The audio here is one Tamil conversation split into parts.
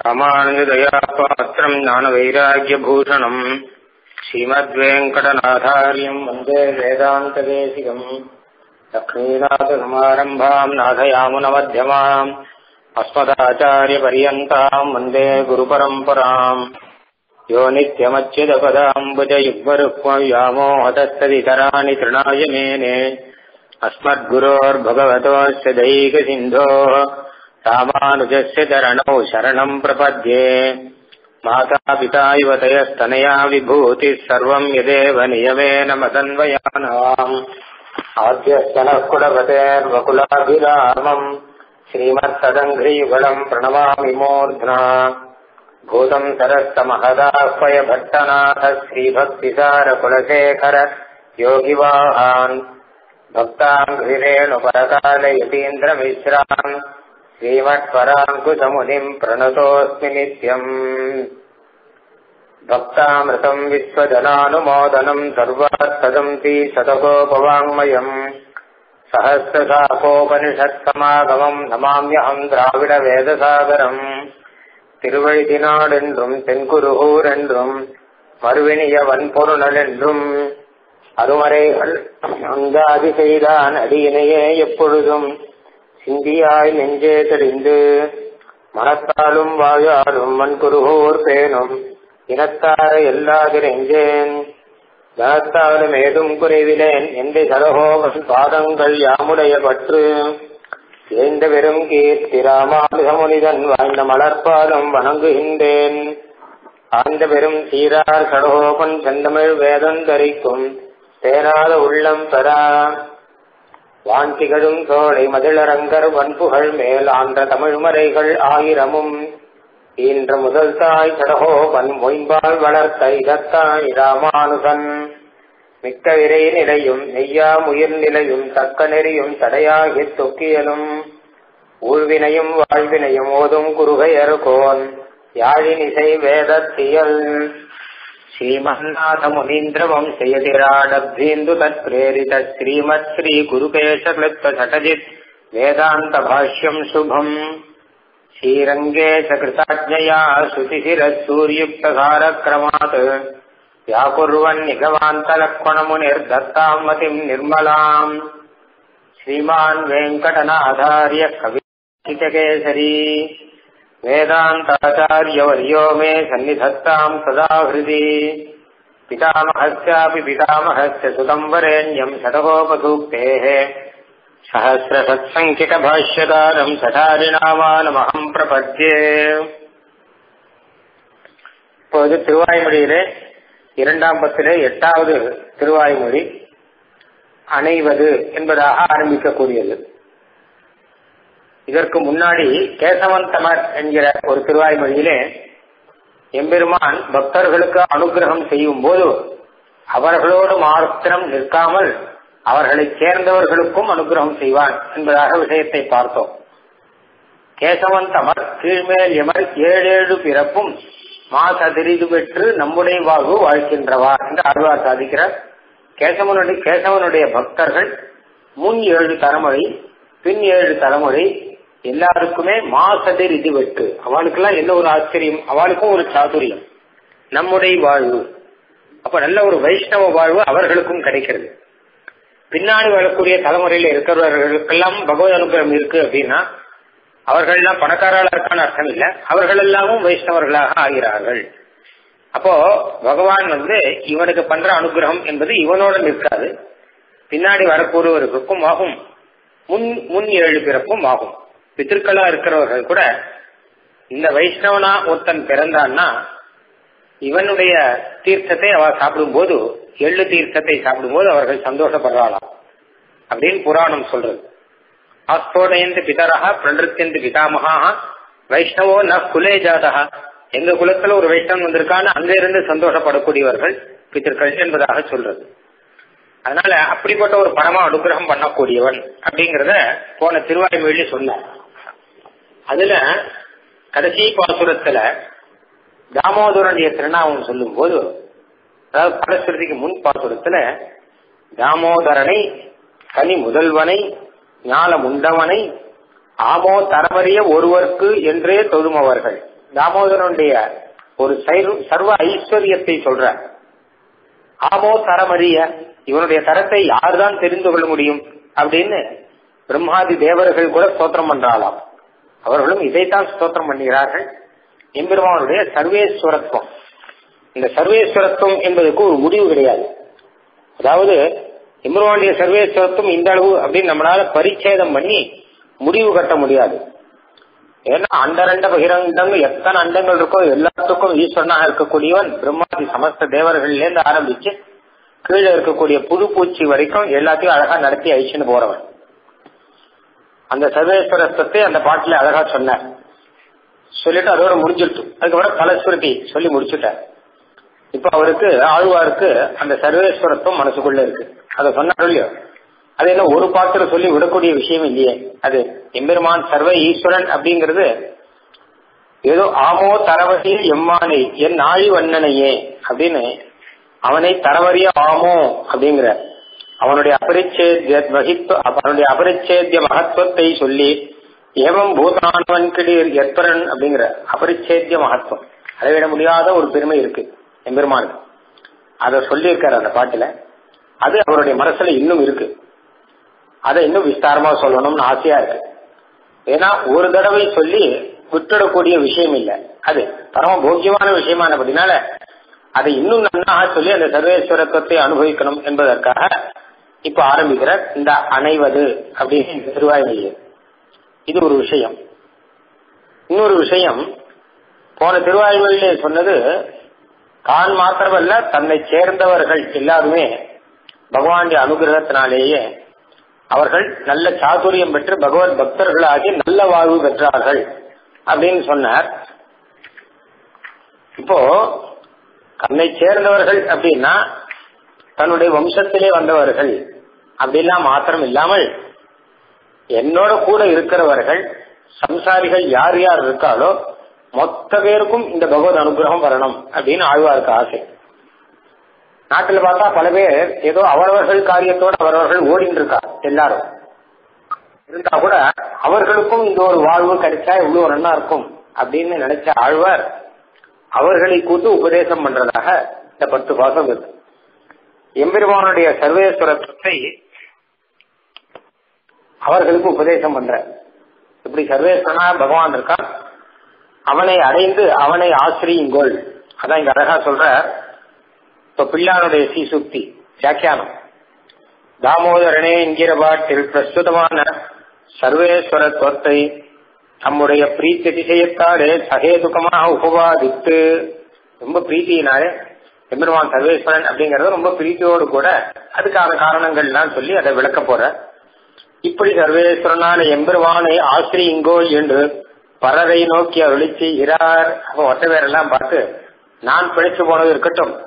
रामानुजदयापात्रम् ज्ञानवैराग्यभूषणम् श्रीमद्वेङ्कटनाथार्यम् वंदे वेदान्तदेशिकम् लक्ष्मीनाथसमारम्भाम् नाथयामुनमध्यमाम् अस्मदाचार्यपर्यन्ताम् वंदे गुरुपरम्पराम् यो नित्यमच्युतपदाम्बुजयुग्मरुक्मव्यामोहतस्तदितराणि तृणाय मेने अस्मद्गुरोर्भगवतोऽस्य सिंधो రామానుజస్య శరణం ప్రపద్యే మాతాపితా ఇవ విభూతి సర్వం యదేవ నియమేన మదన్వయానాం ఆద్యస్తనః కులవతేర్వకులాభిరామం శ్రీమత్సదంఘ్రీవళం ప్రణమామి మూర్ధ్నా భూతం సరస్తమహదాహ్వయ భట్టనాథ శ్రీభక్తిసార కులశేఖర యోగివాహాన్ భక్తాం ఘ్రిరేణు పరకాలయతీంద్రమిశ్రాన్ श्रीमत्पराङ्कुशमुनिम् प्रणतोऽस्मि नित्यम् भक्तामृतम् विश्वजनानुमोदनम् सर्वात्तदन्ति शतकोपवाङ्मयम् சகசிரசாகோபனிஷத்சமாகமம் நமாமியகம் திராவிட வேதசாகரம் திருவழிதினாடென்றும் தென்குருகூர் என்றும் மறுவினிய வன்பொருணல் என்றும் அருமறைகள் அங்காதி செய்தான் அடியினையே எப்பொழுதும் சிந்தியாய் நெஞ்சே தெரிந்து மனத்தாலும் வாயாலும் மண்குருகூர் பேணும் இனத்தார எல்லாதிரெஞ்சேன் தனத்தாலும் ஏதும் குறைவிலேன் எந்த சலகோவன் பாதங்கள் யாமுடைய பற்று ஏந்த வெறும் கீர்த்தி ராமானுகமுனிதன் வாய்ந்த மலர்பாதம் வணங்குகின்றேன். ஆழ்ந்த பெரும் சீரார் சடகோபன் செந்தமிழ் வேதம் தரிக்கும் தேராத உள்ளம் பெறா வான்திகழும் சோழை மதிளரங்கர் வன்புகள் மேல் ஆன்ற தமிழ்மறைகள் ஆயிரமும். ஈன்ற முதல் தாய் சடகோபன் மொயம்பால் வளர்த்த இதத்தாய் ராமானுசன் மிக்க விரை நிலையும் நெய்யா முயிர் நிலையும் தக்க நெறியும் தடையாகி தொக்கியலும். ஊழ்வினையும் வாழ்வினையும் ஓதும் குருகையர்கோன் யாழினிசை வேதத்தியல் श्रीमन्नाथमहीन्द्रवंशयतिराडब्धेन्दु तत्प्रेरित श्रीमत् श्रीगुरुकेशलजित् वेदान्तभाष्यम् शुभम् श्रीरङ्गेशकृताज्ञया श्रुतिशिरसूर्युक्तधारक्रमात् व्याकुर्वन्निघवान्तलक्ष्मणमुनिर्दत्ताम् मतिम् निर्मलाम् श्रीमान् वेङ्कटनाधार्य कविराशिचकेशरी वेदान्ताचार्यवर्यो मे सन्निधत्ताम् सदा हृदि पितामहस्यापि पितामहस्य सुतम् वरेण्यम् शतकोपसूक्तेः सहस्रसत्सङ्ख्यकभाष्यकारम् சட்டாரிநாமானமகம் பிரபத்தியே இப்போது திருவாய்மொழியிலே இரண்டாம் பத்திலே எட்டாவது திருவாய்மொழி அணைவது என்பதாக ஆரம்பிக்கக்கூடியது இதற்கு முன்னாடி கேசவந்தமர் என்கிற ஒரு திருவாய்மொழியிலே எம்பெருமான் பக்தர்களுக்கு அனுகிரகம் செய்யும் போது அவர்களோடு மாத்திரம் நிற்காமல் அவர்களை சேர்ந்தவர்களுக்கும் அனுகிரகம் செய்வான் என்பதாக விஷயத்தை பார்த்தோம். கேசவன் தமர் கீழ்மேல் எமர் ஏழேழு பிறப்பும் மாசதிரிது பெற்று நம்முடைய வாழ்வு வாழ்கின்றவா என்று ஆழ்வார் சாதிக்கிறார். கேசவனுடைய கேசவனுடைய பக்தர்கள் முன் ஏழு தலைமுறை பின் ஏழு தலைமுறை எல்லாருக்குமே மாசதிர் இது வெட்டு அவளுக்கெல்லாம் என்ன ஒரு ஆச்சரியம்? அவளுக்கும் ஒரு சாதுரியம். நம்முடைய வாழ்வு. அப்ப நல்ல ஒரு வைஷ்ணவ வாழ்வு அவர்களுக்கும் கிடைக்கிறது. பின்னாடி வரக்கூடிய தலைமுறையில இருக்கிறவர்களுக்கெல்லாம் பகவத் அனுகிரகம் இருக்கு அப்படின்னா அவர்கள் எல்லாம் பணக்காரர்களா இருக்கான அர்த்தம் இல்ல. அவர்கள் எல்லாமும் வைஷ்ணவர்களாக ஆகிறார்கள். அப்போ பகவான் வந்து இவனுக்கு பண்ற அனுகிரகம் என்பது இவனோட நிற்காது. பின்னாடி வரக்கூடியவர்களுக்கும் ஆகும். முன் முன் ஏழு பிறப்பும் ஆகும். பித்திருக்களா இருக்கிறவர்கள் கூட இந்த வைஷ்ணவனா ஒருத்தன் பிறந்தான்னா இவனுடைய தீர்த்தத்தை அவ சாப்பிடும் போது எள்ளு தீர்த்தத்தை சாப்பிடும் போது அவர்கள் சந்தோஷப்படுறாளாம் அப்படின்னு புராணம் சொல்றது. ஆஸ்தோடயந்து பிதரா பிரநிருத்தியந்து பிதாமகா வைஷ்ணவோ ந குலே ஜாதகா எங்க குலத்துல ஒரு வைஷ்ணவன் வந்திருக்கான்னு அங்க இருந்து சந்தோஷப்படக்கூடியவர்கள் பித்திருக்கள் என்பதாக சொல்றது. அதனால அப்படிப்பட்ட ஒரு பணமா அனுகிரகம் பண்ணக்கூடியவன் அப்படிங்கறத போன திருவாய்மொழி சொன்னார். அதுல கடைசி பாசுரத்துல தாமோதரனுடைய திருநாமம் சொல்லும் போது அதாவது பரஸ்வரதிக்கு முன் பாசுரத்துல தாமோதரனை கனி முதல்வனை ஞான முண்டவனை ஆமோ தரவறிய ஒருவர்க்கு என்றே தொழுமவர்கள். தாமோதரனுடைய ஒரு சர்வ ஐஸ்வர்யத்தை சொல்ற ஆமோ தரமறிய இவனுடைய தரத்தை யார்தான் தெரிந்து கொள்ள முடியும்? அப்படின்னு பிரம்மாதி தேவர்கள் கூட ஸ்தோத்திரம் பண்றாளாம். அவர்களும் இதைத்தான் ஸ்தோத்திரம் பண்ணுகிறார்கள். எம்பெருமானுடைய சர்வேஸ்வரத்துவம். இந்த சர்வேஸ்வரத்துவம் என்பதற்கு ஒரு முடிவு கிடையாது. அதாவது எம்பெருமானுடைய சர்வேஸ்வரத்துவம் இந்த அளவு அப்படின்னு நம்மளால பரிச்சேதம் பண்ணி முடிவு கட்ட முடியாது. ஏன்னா அண்டரண்ட பகிரண்டங்கள் எத்தனை அண்டங்கள் இருக்கோ எல்லாத்துக்கும் ஈஸ்வரனாக இருக்கக்கூடியவன் பிரம்மாதி சமஸ்த தேவர்கள்லேருந்து ஆரம்பிச்சு கீழே இருக்கக்கூடிய புது பூச்சி வரைக்கும் எல்லாத்தையும் அழகா நடத்தி அழிச்சுன்னு போறவன். அந்த சர்வேஸ்வரத்தை அந்த பாட்டுல அழகா சொன்னார். சொல்லிட்டு அதோட முடிஞ்சிட்டு அதுக்கப்புறம் பலஸ்வருதி சொல்லி முடிச்சுட்டார். இப்ப அவருக்கு ஆழ்வாருக்கு அந்த சர்வேஸ்வரத்துவம் மனசுக்குள்ள இருக்கு. அதை சொன்னார் இல்லையோ? அது என்ன ஒரு பாட்டுல சொல்லி விடக்கூடிய விஷயம் இல்லையே. அது எம்பெருமான் சர்வ ஈஸ்வரன் அப்படிங்கிறது ஏதோ ஆமோ தரவசி எம்மானை என் நாழி வண்ணனையே அப்படின்னு அவனை தரவறிய ஆமோ அப்படிங்கிற அவனுடைய அபரிச்சேத்திய வகித்து அவனுடைய அபரிச்சேத்திய மகத்துவத்தை சொல்லி ஏவம் பூதானவன் கிடீர் எத்பரன் அப்படிங்கிற அபரிச்சேத்திய மகத்துவம். அளவிட முடியாத ஒரு பெருமை இருக்கு எம்பெருமானுக்கு. அதை சொல்லியிருக்காரு அந்த பாட்டுல. அது அவருடைய மனசுல இன்னும் இருக்கு. அதை இன்னும் விஸ்தாரமா சொல்லணும்னு ஆசையா இருக்கு. ஏன்னா ஒரு தடவை சொல்லி விட்டுடக்கூடிய விஷயம் இல்லை. அது பரம போக்கியமான விஷயமானபடினால அதை இன்னும் நன்னாக சொல்லி அந்த சர்வேஸ்வரத்துவத்தை அனுபவிக்கணும் என்பதற்காக இப்ப ஆரம்பிக்கிற இந்த அணைவது அப்படின்னு இந்த இது ஒரு விஷயம். இன்னொரு விஷயம் போன திருவாய்மொழியிலே சொன்னது தான் மாத்திரமல்ல தன்னை சேர்ந்தவர்கள் எல்லாருமே பகவானுடைய அனுகிரகத்தினாலேயே அவர்கள் நல்ல சாதுரியம் பெற்று பகவத் பக்தர்களாகி நல்ல வாழ்வு பெற்றார்கள் அப்படின்னு சொன்னார். இப்போ தன்னை சேர்ந்தவர்கள் அப்படின்னா தன்னுடைய வம்சத்திலே வந்தவர்கள். அப்படிலாம் மாத்திரம் இல்லாமல் என்னோட கூட இருக்கிறவர்கள் சம்சாரிகள் யார் யார் இருக்காலோ மொத்த பேருக்கும் இந்த பகவத் அனுகிரகம் வரணும் அப்படின்னு ஆழ்வாருக்கு ஆசை. நாட்டில் பார்த்தா பல பேர் ஏதோ அவரவர்கள் காரியத்தோட அவரவர்கள் ஓடிட்டு இருக்கா எல்லாரும். இருந்தா கூட அவர்களுக்கும் இந்த ஒரு வாழ்வு கிடைச்சா இவ்வளவு நன்னா இருக்கும் அப்படின்னு நினைச்ச ஆழ்வார் அவர்களை கூட்டு உபதேசம் பண்றதாக இந்த பத்து பாசம் இருக்கு. எம்பெருமானுடைய சர்வேஸ்வரத்தை அவர்களுக்கு உபதேசம் பண்ற இப்படி சர்வேஸ்வரனா பகவான் இருக்கான். அவனை அடைந்து அவனை ஆசிரியுங்கோள். அதான் இங்க அழகா சொல்ற இப்ப பிள்ளாருடைய சீசுக்தி வியாக்கியானம். தாமோதரனே என்கிற பாட்டில் பிரஸ்துதமான சர்வேஸ்வரத்துவத்தை நம்முடைய பிரீத்தி அதிசயத்தாலே சகேதுகமாக உபவாதித்து ரொம்ப பிரீத்தியினாலே எம்பெருமான் சர்வேஸ்வரன் அப்படிங்கறது ரொம்ப பிரீத்தியோடு கூட அதுக்கான காரணங்கள்லாம் சொல்லி அதை விளக்க போற. இப்படி சர்வேஸ்வரனான எம்பெருமானை ஆசிரியுங்கோ என்று பலரை நோக்கி அருளிச்சு இறார் அப்ப பேரெல்லாம் பார்த்து நான் பிழைச்சு போனது இருக்கட்டும்.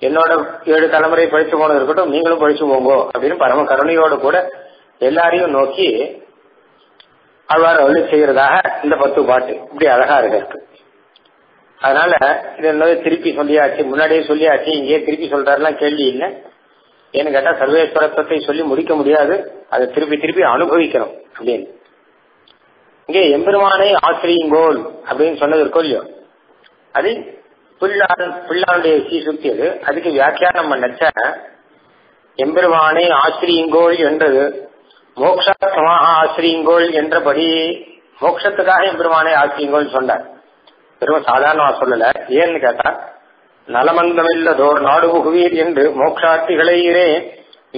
என்னோட ஏழு தலைமுறை பழிச்சு போனது இருக்கட்டும். நீங்களும் பழிச்சு போங்கோ. அப்படின்னு பரம கருணையோடு கூட எல்லாரையும் நோக்கி அவ்வாறு அருளி செய்யறதாக இந்த பத்து பாட்டு. இப்படி அழகா இருக்கு. அதனால இது திருப்பி சொல்லியாச்சு முன்னாடியே சொல்லியாச்சு இங்கேயே திருப்பி சொல்றாருலாம் கேள்வி இல்லை. ஏன்னு கேட்டா சர்வேஸ்வரத்துவத்தை சொல்லி முடிக்க முடியாது அதை திருப்பி திருப்பி அனுபவிக்கணும் அப்படின்னு. இங்கே எம்பெருமானை ஆசிரியுங்கோல் அப்படின்னு சொன்னது இருக்கோ இல்லையோ? அது பிள்ளான் பிள்ளானுடைய சீசுக்தி அது. அதுக்கு வியாக்கியானம் பண்ணச்ச எம்பெருமானை ஆசிரியுங்கோள் என்றது மோக்ஷமாக ஆசிரியுங்கோள் என்றபடி மோட்சத்துக்காக எம்பெருமானை ஆசிரியுங்கோள் சொன்னார். வெறும் சாதாரணமா சொல்லல. ஏன்னு கேட்டா நலமந்தமில்லதோர் நாடு புகுவீர் என்று மோக்ஷார்த்திகளையே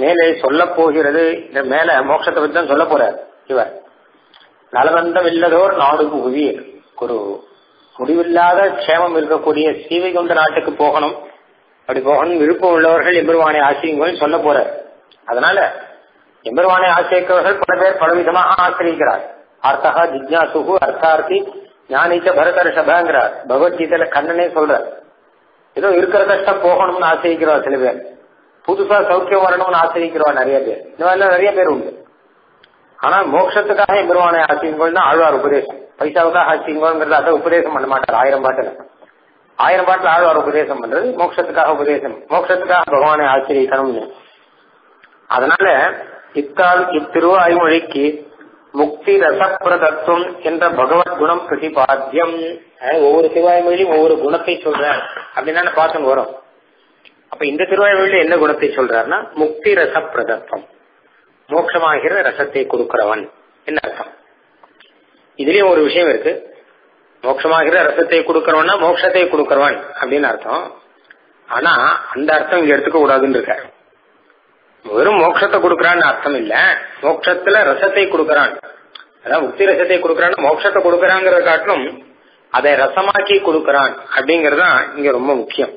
மேலே சொல்ல போகிறது. மேல மோட்சத்தை பத்தி தான் சொல்ல போறார் இவர். நலமந்தமில்லதோர் நாடு புகுவீர் ஒரு முடிவில்லாத க்ஷேமம் இருக்கக்கூடிய சீவை கொண்ட நாட்டுக்கு போகணும். அப்படி போகணும் விருப்பம் உள்ளவர்கள் எம்பெருவானை ஆசிரியங்கள் சொல்ல போறார். அதனால எம்பெருவானை ஆசிரியக்கிறவர்கள் பல பேர் பலவிதமாக ஆசிரியர்கிறார் அர்த்தகா ஜிக்னாசுகு அர்த்தார்த்தி ஞானிச்ச பரதர்ஷபங்கிறார் பகவத்கீதையில கண்ணனே சொல்றார். ஏதோ இருக்கிற கஷ்டம் போகணும்னு ஆசிரிக்கிறவா சில பேர். புதுசா சௌக்கியம் வரணும்னு ஆசிரிக்கிறவா நிறைய பேர். இந்த மாதிரிலாம் நிறைய பேர் உண்டு. ஆனா மோட்சத்துக்காக எம்பெருவானை ஆசிரியங்கள் தான் ஆழ்வார் உபதேசம். பைசாவுக்காக ஆசிரியங்கிறது அதை உபதேசம் பண்ண மாட்டார். ஆயிரம் பாட்டுல. ஆயிரம் பாட்டுல ஆழ்வார் உபதேசம் பண்றது மோட்சத்துக்காக உபதேசம். மோட்சத்துக்காக பகவானை ஆசிரியக்கணும்னு அதனால இத்தால் இத்திருவாய்மொழிக்கு முக்தி ரசப்பிரதத்துவம் என்ற பகவத் குணம் பிரதிபாத்தியம். ஒவ்வொரு திருவாய்மொழியும் ஒவ்வொரு குணத்தை சொல்றார். அப்படின்னு பார்த்தோம் வரும். அப்ப இந்த திருவாய்மொழியில என்ன குணத்தை சொல்றாருன்னா முக்தி ரசப்பிரதத்துவம் மோட்சமாகிற ரசத்தை கொடுக்கிறவன். என்ன அர்த்தம்? இதுலயும் ஒரு விஷயம் இருக்கு. மோட்சமாகிற ரசத்தை கொடுக்கிறவன்னா மோட்சத்தை கொடுக்கிறவன் அப்படின்னு அர்த்தம். ஆனா அந்த அர்த்தம் இங்க எடுத்துக்க கூடாதுன்னு இருக்க வெறும் மோட்சத்தை கொடுக்கறான்னு அர்த்தம் இல்ல மோட்சத்துல ரசத்தை கொடுக்கறான். அதான் முக்தி ரசத்தை கொடுக்கறான் மோட்சத்தை கொடுக்கறாங்கிறத காட்டிலும் அதை ரசமாக்கி கொடுக்கறான் அப்படிங்கறதுதான் இங்க ரொம்ப முக்கியம்.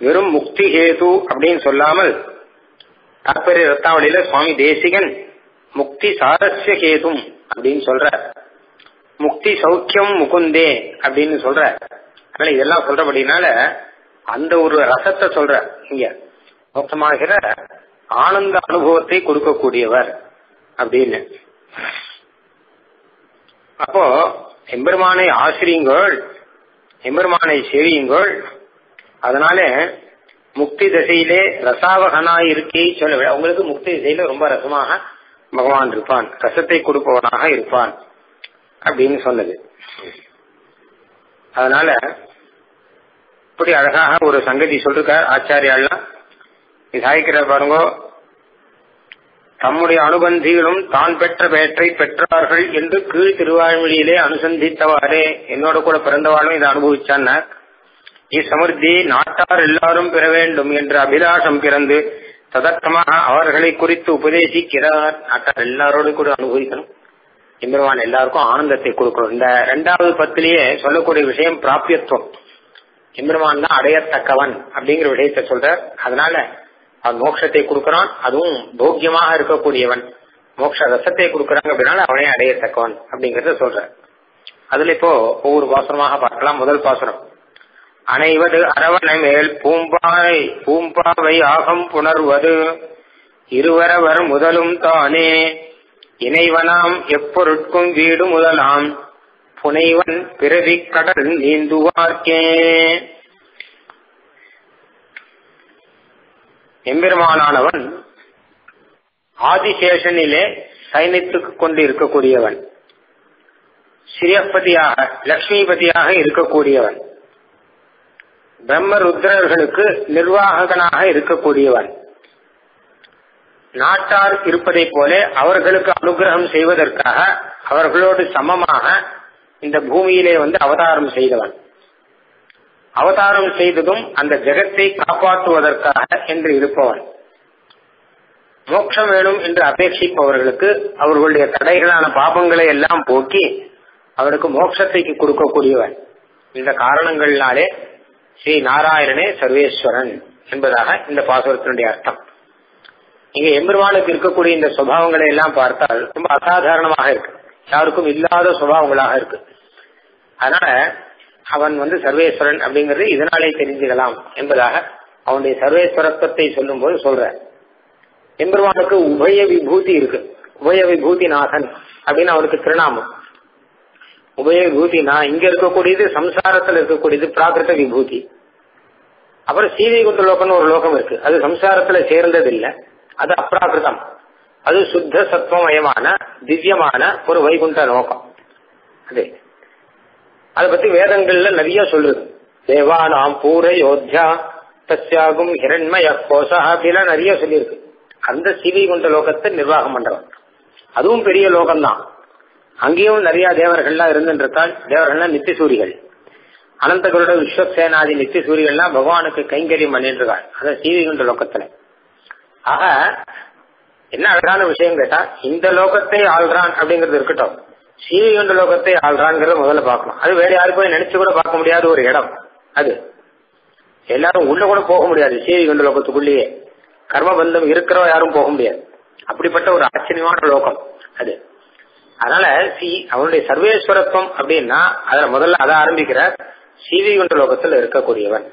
வெறும் முக்தி ஹேது அப்படின்னு சொல்லாமல் தாற்பரிய ரத்தாவளியில சுவாமி தேசிகன் முக்தி சாரஸ்ய ஹேதும் அப்படின்னு சொல்ற முக்தி சௌக்கியம் முகுந்தே அப்படின்னு சொல்ற அதனால இதெல்லாம் சொல்றபடினால அந்த ஒரு ரசத்தை சொல்ற இங்க. மோட்சமாகிற ஆனந்த அனுபவத்தை கொடுக்கக்கூடியவர் அப்படின்னு. அப்போ எம்பெருமானை ஆசிரியுங்கள் எம்பெருமானை செவியுங்கள். அதனால முக்தி திசையிலே ரசாவகனாய் இருக்கே சொல்ல உங்களுக்கு முக்தி திசையில ரொம்ப ரசமாக பகவான் இருப்பான். ரசத்தை கொடுப்பவனாக இருப்பான் அப்படின்னு சொன்னது. அதனால இப்படி அழகாக ஒரு சங்கதி சொல்லிருக்கார் ஆச்சாரியாலாம் சாய்க்கிற பாருங்க. தம்முடைய அனுபந்திகளும் தான் பெற்ற பெயற்றை பெற்றார்கள் என்று கீழ் திருவாய்மொழியிலே அனுசந்தித்தவாறே. என்னோட கூட பிறந்தவாளும் இதை அனுபவிச்சான் இச்சமிருத்தி நாட்டார் எல்லாரும் பெற வேண்டும் என்ற அபிலாஷம் பிறந்து ததர்த்தமாக அவர்களை குறித்து உபதேசிக்கிறார். நாட்டார் எல்லாரோடும் கூட அனுபவிக்கணும். எம்பெருமான் எல்லாருக்கும் ஆனந்தத்தை கொடுக்கணும். இந்த ரெண்டாவது பத்திலேயே சொல்லக்கூடிய விஷயம் பிராபியத்துவம் எம்பெருமான் தான் அடையத்தக்கவன் அப்படிங்கிற விஷயத்த சொல்ற அதனால அவன் மோட்சத்தை கொடுக்கறான் அதுவும் போக்கியமாக இருக்கக்கூடியவன். மோட்ச ரசத்தை கொடுக்கறாங்க அப்படின்னால அவனே அடையத்தக்கவன் அப்படிங்கறத சொல்ற அதுல இப்போ ஒவ்வொரு பாசனமாக பார்க்கலாம். முதல் பாசனம் அனைவது அரவணை மேல் பூம்பாவை பூம்பாவை ஆகம் புணர்வது. இருவரவர் முதலும் தானே. இணைவனாம் எப்பொருட்கும் வீடு முதலாம். புனைவன் பிறவி கடல் நீந்துவார்க்கே. எம்பெருமானானவன் ஆதிசேஷனிலே சைனித்துக் கொண்டு இருக்கக்கூடியவன் சிரியப்பதியாக லக்ஷ்மிபதியாக இருக்கக்கூடியவன். பிரம்ம ருத்ரர்களுக்கு நிர்வாககனாக இருக்கக்கூடியவன். நாட்டார் இருப்பதை போல அவர்களுக்கு அனுகிரகம் செய்வதற்காக அவர்களோடு சமமாக இந்த பூமியிலே வந்து அவதாரம் செய்தவன். அவதாரம் செய்ததும் அந்த ஜெகத்தை காப்பாற்றுவதற்காக என்று இருப்பவன். மோட்சம் வேணும் என்று அபேட்சிப்பவர்களுக்கு அவர்களுடைய தடைகளான பாபங்களை எல்லாம் போக்கி அவருக்கு மோட்சத்தை கொடுக்கக்கூடியவன். இந்த காரணங்களினாலே ஸ்ரீ நாராயணனே சர்வேஸ்வரன் என்பதாக இந்த பாசுரத்தினுடைய அர்த்தம். இங்க எம்பெருமானுக்கு இருக்கக்கூடிய இந்த சுபாவங்களை எல்லாம் பார்த்தால் ரொம்ப அசாதாரணமாக இருக்கு. யாருக்கும் இல்லாத சுபாவங்களாக இருக்கு. அதனால அவன் வந்து சர்வேஸ்வரன் அப்படிங்கறது இதனாலே தெரிஞ்சுக்கலாம் என்பதாக அவனுடைய சர்வேஸ்வரத்துவத்தை சொல்லும் போது சொல்ற எம்பெருமானுக்கு உபய விபூதி இருக்கு. உபய விபூதி நாதன் அப்படின்னு அவனுக்கு திருநாமம். உபய விபூதினா இங்க இருக்கக்கூடியது சம்சாரத்துல இருக்கக்கூடியது பிராகிருத விபூதி. அப்புறம் சீதைகுந்த லோகம்னு ஒரு லோகம் இருக்கு. அது சம்சாரத்துல சேர்ந்தது இல்ல அது அப்ராகிருதம் அது சுத்த சத்துவமயமான திவ்யமான ஒரு வைகுண்ட லோகம். அது அதை பத்தி வேதங்கள்ல நிறைய சொல்றது தேவானாம் பூர யோத்யா தஸ்யாகும் ஹிரண்மய கோசா அப்படிலாம் நிறைய சொல்லியிருக்கு. அந்த சிவிகுண்ட லோகத்தை நிர்வாகம் பண்றவன் அதுவும் பெரிய லோகம்தான். அங்கேயும் நிறைய தேவர்கள்லாம் இருந்துருக்கால் தேவர்கள்லாம் நித்திசூரிகள் அனந்தகருட விஸ்வசேனாதி நித்திசூரிகள்லாம் பகவானுக்கு கைங்கரியம் பண்ணிட்டு இருக்காள் அதான் சீவிகுண்ட லோகத்துல. ஆக என்ன அழகான விஷயம் கேட்டா இந்த லோகத்தை ஆள்றான் அப்படிங்கறது இருக்கட்டும். சீவிகுண்ட லோகத்தை ஆள்றாங்கிறத முதல்ல பார்க்கணும். அது வேற யாரும் போய் நினைச்சு கூட பார்க்க முடியாத ஒரு இடம் அது. எல்லாரும் உள்ள கூட போக முடியாது சீவிகுண்ட லோகத்துக்குள்ளேயே. கர்மபந்தம் இருக்கிறவ யாரும் போக முடியாது. அப்படிப்பட்ட ஒரு ஆச்சரியமான லோகம் அது. அதனால சி அவனுடைய சர்வேஸ்வரத்துவம் அப்படின்னா அதுல முதல்ல அதை ஆரம்பிக்கிற சீவிகுண்ட லோகத்தில் இருக்கக்கூடியவன்.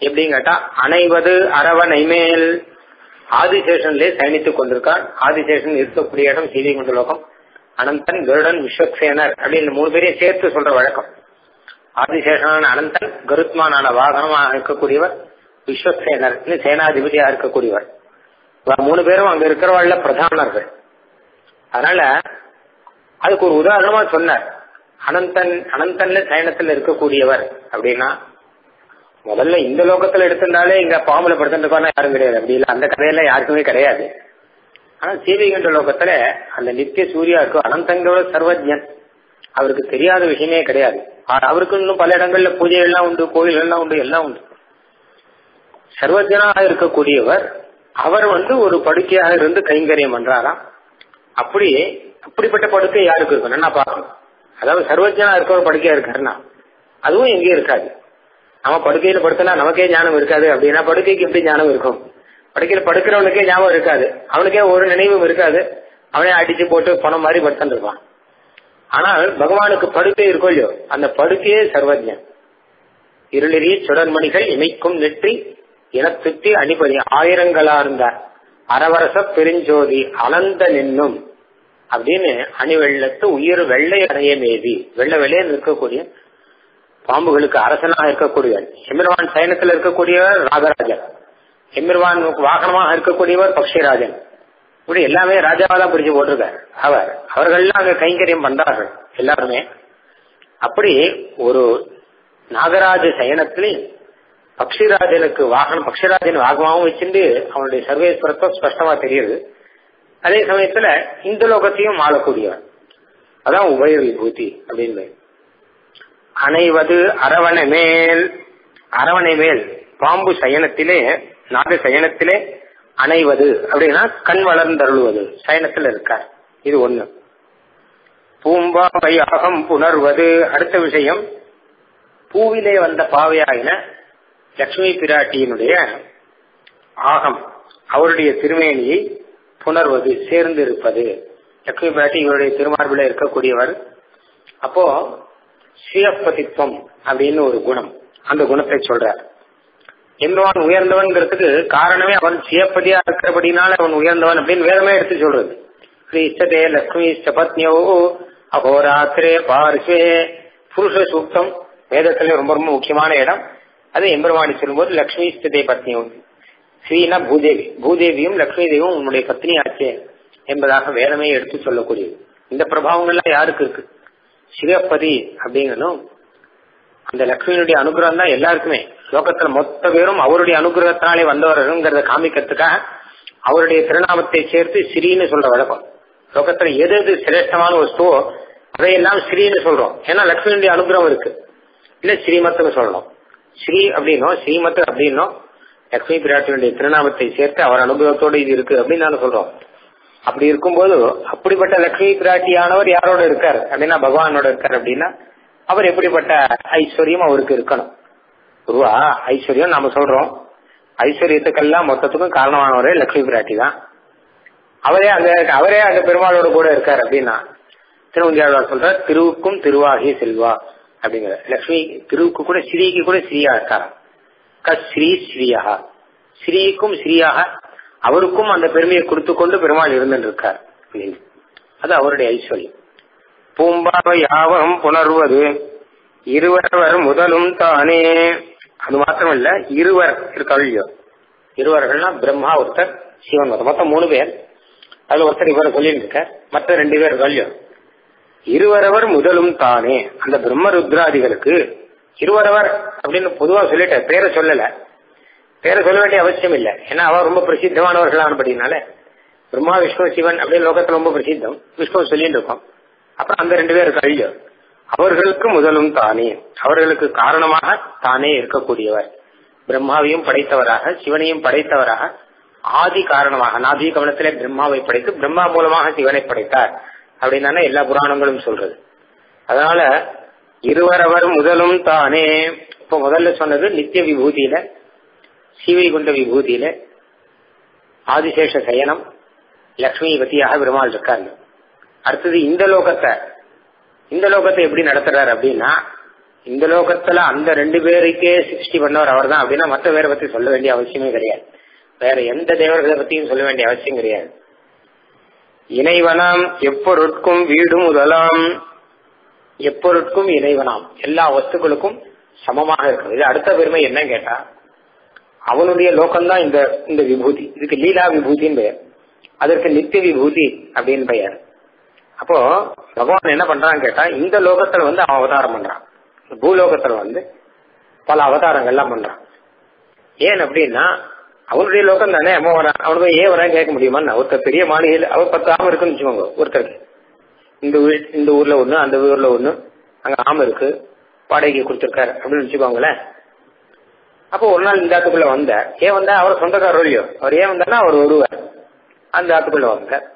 எப்படின்னு கேட்டா அனைவது அரவணை மேல் ஆதிசேஷன்லேயே சயனித்துக் கொண்டிருக்கான். ஆதிசேஷன் இருக்கக்கூடிய இடம் சீவிகுண்ட லோகம். அனந்தன் கருடன் விஸ்வக்சேனர் அப்படின்னு மூணு பேரையும் சேர்த்து சொல்ற வழக்கம். ஆதிசேஷனான அனந்தன் கருத்மானான வாகனமாக இருக்கக்கூடியவர் விஸ்வக்சேனர் சேனாதிபதியா இருக்கக்கூடியவர். மூணு பேரும் அங்க இருக்கிறவாழ்ல பிரதானர்கள். அதனால அதுக்கு ஒரு உதாரணமா சொன்னார். அனந்தன் அனந்தன்ல சயனத்துல இருக்கக்கூடியவர் அப்படின்னா முதல்ல இந்த லோகத்துல எடுத்திருந்தாலே இங்க பாம்புல படுத்துட்டு யாரும் கிடையாது. அப்படி இல்ல அந்த கதையெல்லாம் யாருக்குமே கிடையாது. ஆனா சீவைகின்ற லோகத்துல அந்த நித்திய சூர்யா இருக்கும் அனந்தங்களோட சர்வஜன். அவருக்கு தெரியாத விஷயமே கிடையாது. அவருக்கு இன்னும் பல இடங்கள்ல பூஜை எல்லாம் உண்டு கோயில் எல்லாம் உண்டு எல்லாம் உண்டு. சர்வஜனாக இருக்கக்கூடியவர் அவர் வந்து ஒரு படுக்கையாக இருந்து கைங்கரியம் பண்றாராம். அப்படி அப்படிப்பட்ட படுக்கை யாருக்கு இருக்கும் நல்லா பார்க்கணும். அதாவது சர்வஜனா இருக்க ஒரு படுக்கையா இருக்காருன்னா அதுவும் எங்கேயும் இருக்காது. நம்ம படுக்கையில படுத்தனா நமக்கே ஞானம் இருக்காது அப்படின்னா படுக்கைக்கு எப்படி ஞானம் இருக்கும்? படுக்கையில படுக்கிறவனுக்கே ஞாபகம் இருக்காது. அவனுக்கே ஒரு நினைவும் இருக்காது. அவனே அடிச்சு போட்டு பணம் மாதிரி படுத்துட்டு இருப்பான். ஆனால் பகவானுக்கு படுக்கை இருக்கோ இல்லையோ அந்த படுக்கையே சர்வஜன் இருளிரி சுடர்மணிகள் இமைக்கும் நெற்றி இனத்துத்தி அணிபதி ஆயிரங்களார்ந்த அரவரச பெருஞ்சோதி அலந்த நின்னும் அப்படின்னு அணி வெள்ளத்து உயிர் வெள்ளை அடைய மேதி. வெள்ள வெள்ளையன் இருக்கக்கூடிய பாம்புகளுக்கு அரசனாக இருக்கக்கூடிய எமிரவான் சயனத்தில் இருக்கக்கூடிய ராகராஜன். எமிர்வான் வாகனமாக இருக்கக்கூடியவர் பக்ஷிராஜன். இப்படி எல்லாமே ராஜாவா தான் பிரிச்சு போட்டிருக்காரு. அவர் அவர்கள்லாம் அங்க கைங்கரியம் பண்றார்கள் எல்லாருமே. அப்படி ஒரு நாகராஜ சயனத்திலே பக்ஷிராஜனுக்கு வாகனம் பக்ஷிராஜன் வாகனமாகவும் வச்சுட்டு அவனுடைய சர்வேஸ்வரத்துவம் ஸ்பஷ்டமா தெரியுது. அதே சமயத்துல இந்த லோகத்தையும் ஆளக்கூடியவன் அதான் உபய விபூதி அப்படின்னு அணைவது அரவணை மேல் அரவணை மேல் பாம்பு சயனத்திலே நாக சயனத்திலே அணைவது அப்படின்னா கண் வளர்ந்தருள்வது சயனத்தில் இருக்கார். இது ஒண்ணு. பூம்பாவை அகம் புணர்வது. அடுத்த விஷயம் பூவிலே வந்த பாவையாயின லட்சுமி பிராட்டியினுடைய ஆகம் அவருடைய திருமேனியை புணர்வது சேர்ந்து இருப்பது லட்சுமி பிராட்டி இவருடைய திருமார்பில இருக்கக்கூடியவர். அப்போ சுயப்பதித்துவம் அப்படின்னு ஒரு குணம். அந்த குணத்தை சொல்றார். எம்பவான் உயர்ந்தவன்கிறதுக்கு காரணமே அவன் சியப்பதியா இருக்கிறபடினால அவன் உயர்ந்தவன் அப்படின்னு வேதமே எடுத்து சொல்றது. ஸ்ரீ இஷ்டதே லக்ஷ்மி பத்னியோ அகோராத்திரே பார்ஸ்வே புருஷ சூக்தம் வேதத்துல ரொம்ப ரொம்ப முக்கியமான இடம். அது எம்பெருமானி சொல்லும்போது லக்ஷ்மி இஷ்டதே பத்னியோ. ஸ்ரீனா பூதேவி. பூதேவியும் லக்ஷ்மி தேவியும் உன்னுடைய பத்னி ஆச்சே என்பதாக வேதமே எடுத்து சொல்லக்கூடியது. இந்த பிரபாவங்கள்லாம் யாருக்கு இருக்கு? சிவப்பதி அப்படிங்கணும் அந்த லக்ஷ்மியினுடைய அனுகிரகம் தான் எல்லாருக்குமே. லோகத்துல மொத்த பேரும் அவருடைய அனுகிரகத்தினாலே வந்தவர்கள்ங்கிறத காமிக்கிறதுக்காக அவருடைய திருநாமத்தை சேர்த்து ஸ்ரீன்னு சொல்ற வழக்கம். லோகத்துல எது எது சிரேஷ்டமான வஸ்துவோ அதையெல்லாம் ஸ்ரீன்னு சொல்றோம். ஏன்னா லக்ஷ்மியுடைய அனுகிரகம் இருக்கு. இல்ல ஸ்ரீமத்துன்னு சொல்லணும். ஸ்ரீ அப்படின்னோ ஸ்ரீமத்து அப்படின்னோ லக்ஷ்மி பிராட்டியுடைய திருநாமத்தை சேர்த்து அவர் அனுபவத்தோடு இது இருக்கு அப்படின்னு நாங்க சொல்றோம். அப்படி இருக்கும்போது அப்படிப்பட்ட லக்ஷ்மி பிராட்டியானவர் யாரோட இருக்கார்? அப்படின்னா பகவானோட இருக்கார் அப்படின்னா அவர் எப்படிப்பட்ட ஐஸ்வர்யம் அவருக்கு இருக்கணும். பொதுவா ஐஸ்வர்யம் நாம சொல்றோம். ஐஸ்வர்யத்துக்கெல்லாம் மொத்தத்துக்கும் காரணமானவரே லக்ஷ்மி பிராட்டி தான். அவரே அங்க அவரே அந்த பெருமாளோட கூட இருக்கார் அப்படின்னா திருவங்கியாளர் சொல்ற திருவுக்கும் திருவாகி செல்வா அப்படிங்கிற. லக்ஷ்மி திருவுக்கு கூட ஸ்ரீக்கு கூட ஸ்ரீயா இருக்காராம் ஸ்ரீ ஸ்ரீயா. ஸ்ரீக்கும் ஸ்ரீயாக அவருக்கும் அந்த பெருமையை கொடுத்து கொண்டு பெருமாள் இருந்துட்டு இருக்கார் அது அவருடைய ஐஸ்வர்யம். பூம்பாவை யாவம் புணர்வது இருவர் முதலும் தானே. அது மாத்திரமல்ல இருவர் இருக்கல்யோ இருவர்கள்னா பிரம்மா ஒருத்தர் சிவன் ஒருத்தர். மொத்தம் மூணு பேர். அதுல ஒருத்தர் இவர் சொல்லிட்டு இருக்க மற்ற ரெண்டு பேர் கல்யம் இருவரவர் முதலும் தானே. அந்த பிரம்ம ருத்ராதிகளுக்கு இருவரவர் அப்படின்னு பொதுவா சொல்லிட்டேன் பேரை சொல்லல. பேரை சொல்ல வேண்டிய அவசியம் இல்லை. ஏன்னா அவ ரொம்ப பிரசித்தமானவர்களானபடினால பிரம்மா விஷ்ணு சிவன் அப்படின்னு லோகத்துல ரொம்ப பிரசித்தம். விஷ்ணு சொல்லிட்டு இருக்கோம் அப்புறம் அந்த ரெண்டு பேர் கழிஞ்சு அவர்களுக்கு முதலும் தானே. அவர்களுக்கு காரணமாக தானே இருக்கக்கூடியவர். பிரம்மாவையும் படைத்தவராக சிவனையும் படைத்தவராக ஆதி காரணமாக நாதி கவனத்திலே பிரம்மாவை படைத்து பிரம்மா மூலமாக சிவனை படைத்தார். அப்படின்னு எல்லா புராணங்களும் சொல்றது. அதனால இருவரவர் முதலும் தானே. இப்ப முதல்ல சொன்னது நித்திய விபூதியில சீவைகுண்ட விபூதியில ஆதிசேஷ சயனம் லக்ஷ்மிபதியாக பெருமாள் இருக்காங்க. அடுத்தது இந்த லோகத்தை இந்த லோகத்தை எப்படி நடத்துறாரு அப்படின்னா இந்த லோகத்துல அந்த ரெண்டு பேருக்கே சிருஷ்டி பண்ணவர் அவர் தான் அப்படின்னா மற்ற பேரை பத்தி சொல்ல வேண்டிய அவசியமே கிடையாது. வேற எந்த தேவர்களை பத்தியும் சொல்ல வேண்டிய அவசியம் கிடையாது. இணைவனாம் எப்பொருட்கும் வீடு முதலாம் எப்பொருட்கும் இணைவனாம் எல்லா வஸ்துக்களுக்கும் சமமாக இருக்கும் இது அடுத்த பெருமை என்ன கேட்டா அவனுடைய லோகம்தான் இந்த இந்த விபூதி. இதுக்கு லீலா விபூதின்னு பெயர். அதற்கு நித்திய விபூதி அப்படின்னு பெயர். அப்போ பகவான் என்ன பண்றான்னு கேட்டா இந்த லோகத்துல வந்து அவன் அவதாரம் பண்றான். பூலோகத்துல வந்து பல அவதாரங்கள்லாம் பண்றான். ஏன் அப்படின்னா அவனுடைய லோகம் தானே அம்மா வரான். அவனுக்கு ஏன் வரான்னு கேட்க முடியுமா ஒருத்தர் பெரிய மாளிகையில் அவர் பத்து ஆமை இருக்குன்னு வச்சுக்கோங்க ஒருத்தருக்கு. இந்த ஊர் இந்த ஊர்ல ஒண்ணு அந்த ஊர்ல ஒண்ணு அங்க ஆம இருக்கு வாடகைக்கு கொடுத்துருக்காரு அப்படின்னு வச்சுக்கோங்களேன். அப்போ ஒரு நாள் இந்த ஆத்துக்குள்ள வந்த ஏன் வந்தா? அவர் சொந்தக்காரர் இல்லையோ. அவர் ஏன் வந்தாருன்னா அவர் வருவார் அந்த ஆத்துக்குள்ள வந்தார்.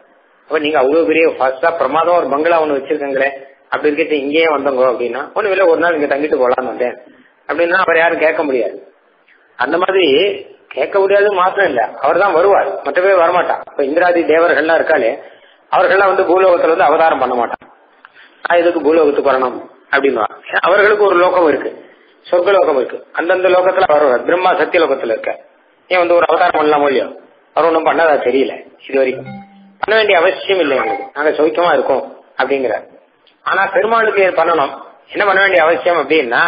அப்ப நீங்க அவ்வளவு பெரிய ஃபர்ஸ்டா பிரமாதம் ஒரு பங்களா ஒண்ணு வச்சிருக்கீங்களே அப்படி இருக்கிறது இங்கேயே வந்தவங்க அப்படின்னா ஒண்ணு வேலை ஒரு நாள் இங்க தங்கிட்டு போலான்னு வந்தேன். அப்படின்னா அவர் யாரும் கேட்க முடியாது. அந்த மாதிரி கேட்க முடியாது மாத்திரம் இல்ல அவர் தான் வருவார். மற்ற பேர் வரமாட்டான் இப்ப இந்திராதி தேவர்கள்லாம் இருக்காளே அவர்கள்லாம் வந்து பூலோகத்துல வந்து அவதாரம் பண்ண மாட்டான் நான் இதுக்கு பூலோகத்துக்கு வரணும் அப்படின்னு அவர்களுக்கு ஒரு லோகம் இருக்கு சொர்க்க லோகம் இருக்கு. அந்தந்த லோகத்துல அவர் பிரம்மா சத்திய லோகத்துல இருக்க ஏன் வந்து ஒரு அவதாரம் பண்ணலாம் இல்லையோ? அவர் ஒன்றும் பண்ணாதா தெரியல இது வரைக்கும். பண்ண வேண்டிய அவசியம் இல்லை எங்களுக்கு. நாங்க சௌக்கியமா இருக்கோம் அப்படிங்கிறார் ஆனா பெருமாளுக்கு பண்ணணும். என்ன பண்ண வேண்டிய அவசியம் அப்படின்னா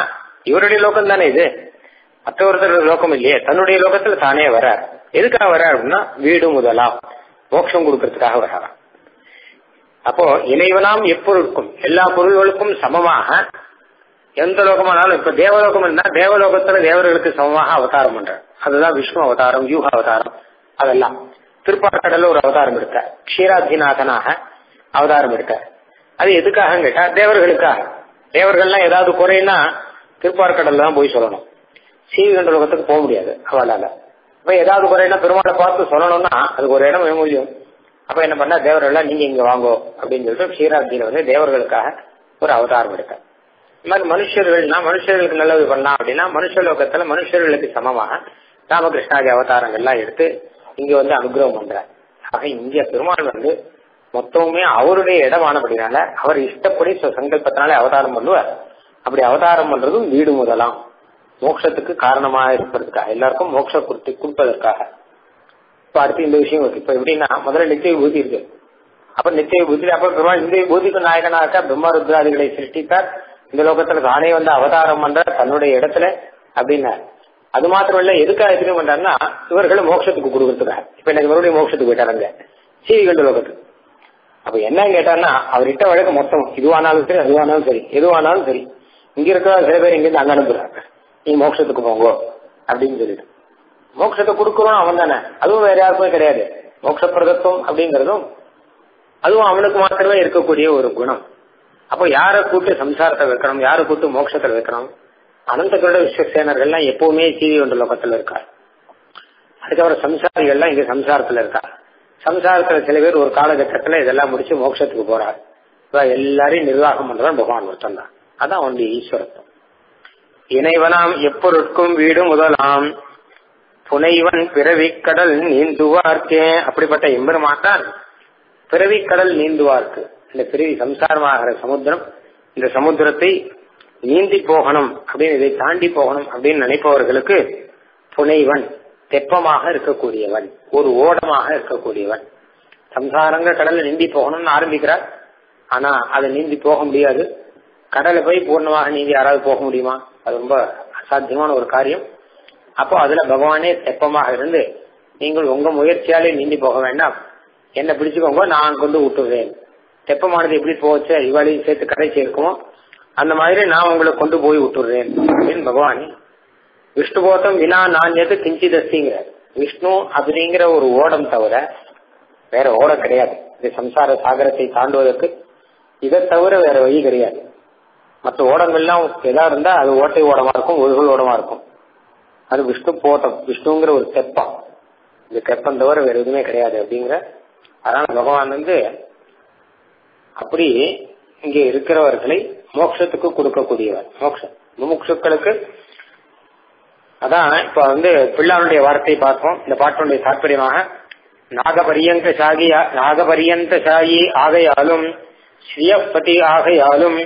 இவருடைய லோகம் தானே இது. மற்றொருத்தர் லோகம் இல்லையே. தன்னுடைய லோகத்துல தானே வர எதுக்காக வர அப்படின்னா வீடு முதலாம் மோட்சம் கொடுக்கறதுக்காக வராராம் அப்போ இணைவனாம் எப்பொருளுக்கும் எல்லா பொருள்களுக்கும் சமமாக எந்த லோகமானாலும் இப்ப தேவலோகம் இருந்தா தேவலோகத்துல தேவர்களுக்கு சமமாக அவதாரம் பண்ற அதுதான் விஷ்ணு அவதாரம் யூக அவதாரம். அதெல்லாம். திருப்பாக்கடல்ல ஒரு அவதாரம் இருக்க க்ஷீராதிநாதனாக அவதாரம் இருக்க அது எதுக்காக கேட்டா தேவர்களுக்காக. தேவர்கள்லாம் ஏதாவது குறைன்னா திருப்பார்கடல்ல தான் போய் சொல்லணும். சீவிகண்ட லோகத்துக்கு போக முடியாது அவளால. இப்ப ஏதாவது குறைன்னா பெருமாளை பார்த்து சொல்லணும்னா அதுக்கு ஒரு இடம் முடியும். அப்ப என்ன பண்ணா தேவர்கள்லாம் நீங்க இங்க வாங்கோ அப்படின்னு சொல்லிட்டு க்ஷீராப்தியில வந்து தேவர்களுக்காக ஒரு அவதாரம் எடுக்க இந்த மாதிரி மனுஷர்கள்னா மனுஷர்களுக்கு நல்லது பண்ணலாம் அப்படின்னா மனுஷ லோகத்துல மனுஷர்களுக்கு சமமாக ராமகிருஷ்ணாதி அவதாரங்கள்லாம் எடுத்து இங்க வந்து அனுகிரகம் பண்றார். ஆக இங்க பெருமாள் வந்து மொத்தமுமே அவருடைய இடமானபடினால அவர் இஷ்டப்படி சங்கல்பத்தினாலே அவதாரம் பண்ணுவார். அப்படி அவதாரம் பண்றதும் வீடு முதலாம். மோட்சத்துக்கு காரணமாக இருப்பதற்காக எல்லாருக்கும் மோட்ச கொடுத்து கொடுப்பதற்காக. இப்ப அடுத்து இந்த விஷயம் இருக்கு. இப்ப எப்படின்னா முதல்ல நித்திய பூதி இருக்கு. அப்ப நித்திய பூதி அப்ப பெருமாள் இந்த பூதிக்கு நாயகனாக பிரம்மருத்ராதிகளை சிருஷ்டித்தார். இந்த லோகத்துல தானே வந்து அவதாரம் பண்ற தன்னுடைய இடத்துல அப்படின்னார். அது மாத்திரம் இல்ல எதுக்காக எதுக்கு பண்றாருன்னா இவர்களை மோட்சத்துக்கு கொடுக்கறதுக்காக. இப்ப எனக்கு மறுபடியும் மோட்சத்துக்கு போயிட்டாருங்க. சீவிகள் லோகத்துக்கு அப்ப என்ன கேட்டான்னா அவர் இட்ட வழக்கு மொத்தம் இதுவானாலும் சரி அதுவானாலும் சரி எதுவானாலும் சரி இங்க இருக்கிற சில பேர் இங்கிருந்து அங்க அனுப்புறாங்க. நீ மோட்சத்துக்கு போங்க அப்படின்னு சொல்லிட்டு. மோட்சத்தை கொடுக்கறோம் அவன் தானே. அதுவும் வேற யாருக்குமே கிடையாது. மோட்ச பிரதத்துவம் அப்படிங்கறதும் அதுவும் அவனுக்கு மாத்திரமே இருக்கக்கூடிய ஒரு குணம். அப்போ யாரை கூட்டு சம்சாரத்தை வைக்கணும் யாரை கூட்டு மோட்சத்தை வைக்கணும்? அனந்த கருட விஸ்வசேனர்கள்லாம் எப்பவுமே சீவி ஒன்று லோகத்துல இருக்கார் அதுக்கப்புறம் சம்சாரிகள்லாம் இங்க சம்சாரத்துல இருக்கா சம்சாரத்துல சில பேர் ஒரு காலகட்டத்துல இதெல்லாம் முடிச்சு மோட்சத்துக்கு போறார் எல்லாரையும் நிர்வாகம் பண்றதான் பகவான் ஒருத்தன் தான் அதான் அவனுடைய ஈஸ்வரத்துவம். இணைவனாம் எப்பொருட்கும் வீடு முதலாம். புனைவன் பிறவி கடல் நீந்துவார்க்கே. அப்படிப்பட்ட எம்பெருமாட்டான் கடல் நீந்துவார்க்கு. இந்த பிறவி சம்சாரமாகிற சமுத்திரம். இந்த சமுத்திரத்தை நீந்தி போகணும் அப்படின்னு இதை தாண்டி போகணும் அப்படின்னு நினைப்பவர்களுக்கு புனைவன் தெப்பமாக இருக்கக்கூடியவன் ஒரு ஓடமாக இருக்கக்கூடியவன். சம்சாரங்க கடல்ல நீந்தி போகணும்னு ஆரம்பிக்கிறார். ஆனா அதை நீந்தி போக முடியாது. கடலை போய் பூர்ணமாக நீந்தி யாராவது போக முடியுமா? அது ரொம்ப அசாத்தியமான ஒரு காரியம். அப்போ அதுல பகவானே தெப்பமாக இருந்து நீங்கள் உங்க முயற்சியாலே நீந்தி போக வேண்டாம். என்ன பிடிச்சுக்கோங்க நான் கொண்டு விட்டுறேன் தெப்பமானது எப்படி போச்சு? இவாளையும் சேர்த்து கடைசி சேர்க்குமோ அந்த மாதிரி நான் உங்களை கொண்டு போய் விட்டுறேன். அப்படின்னு பகவான்? விஷ்ணுபோத்தம் வினா நான் எது கிஞ்சி கிஞ்சிதஸ்திங்கிற விஷ்ணு அப்படிங்கிற ஒரு ஓடம் தவிர வேற ஓடம் கிடையாது. இந்த சம்சார சாகரத்தை தாண்டுவதற்கு இதை தவிர வேற வழி கிடையாது. மற்ற ஓடங்கள்லாம் எதா இருந்தா அது ஓட்டை ஓடமா இருக்கும் ஒழுகல் ஓடமா இருக்கும். அது விஷ்ணு போட்டம் விஷ்ணுங்கிற ஒரு தெப்பம். இந்த தெப்பம் தவிர வேற எதுவுமே கிடையாது அப்படிங்கிற அதனால பகவான் வந்து அப்படி இங்கே இருக்கிறவர்களை மோட்சத்துக்கு கொடுக்கக்கூடியவர். மோட்சம். முமுட்சுக்களுக்கு அதான் இப்ப வந்து பிள்ளாருடைய வார்த்தையை பார்ப்போம் இந்த பாட்டினுடைய தாற்பயமாக நாகபரியந்த சாகி நாகபரியந்த சாயி ஆகையாலும் ஸ்ரீயப்பதி ஆகையாலும்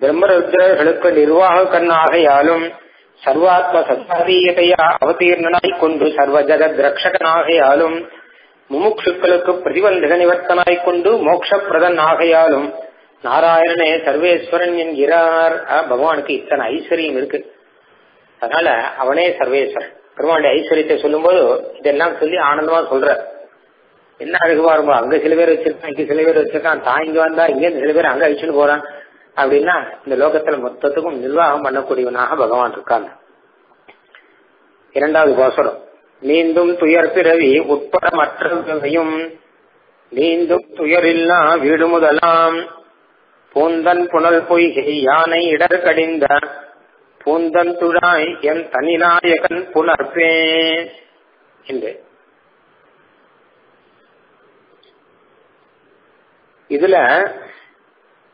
பிரம்மருத்ரர்களுக்கு நிர்வாக கண் ஆகையாலும் சர்வாத்ம சத்தாதீயதையா அவதீர்ணனாய் கொண்டு சர்வ ஜகத் ரக்ஷகனாகையாலும் முமுட்சுக்களுக்கு பிரதிபந்தக நிவர்த்தனாய் கொண்டு மோட்சப்பிரதன் ஆகையாலும் நாராயணனே சர்வேஸ்வரன் என்கிறார். பகவானுக்கு இத்தனை ஐஸ்வர்யம் இருக்கு. அதனால அவனே சர்வேஸ்வரன். பெருமாளுடைய ஐஸ்வர்யத்தை சொல்லும்போது இதெல்லாம் சொல்லி ஆனந்தமா சொல்ற. என்ன அழகுவா இருக்கும் அங்க சில பேர் வச்சிருக்கான் இங்க சில பேர் வச்சிருக்கான் தான் இங்க வந்தா இங்க இருந்து சில பேர் அங்க அழிச்சுட்டு போறான். அப்படின்னா இந்த லோகத்துல மொத்தத்துக்கும் நிர்வாகம் பண்ணக்கூடியவனாக பகவான் இருக்காங்க. இரண்டாவது கோசரம் நீந்தும் துயர் பிறவி உட்பட மற்றவையும் நீந்தும் துயரில்லா வீடு முதலாம் பூந்தன் புனல் பொய்கை யானை இடர் கடிந்த. பூந்தன் துழாய் என் தனிநாயகன் புனர்பே என்று. இதுல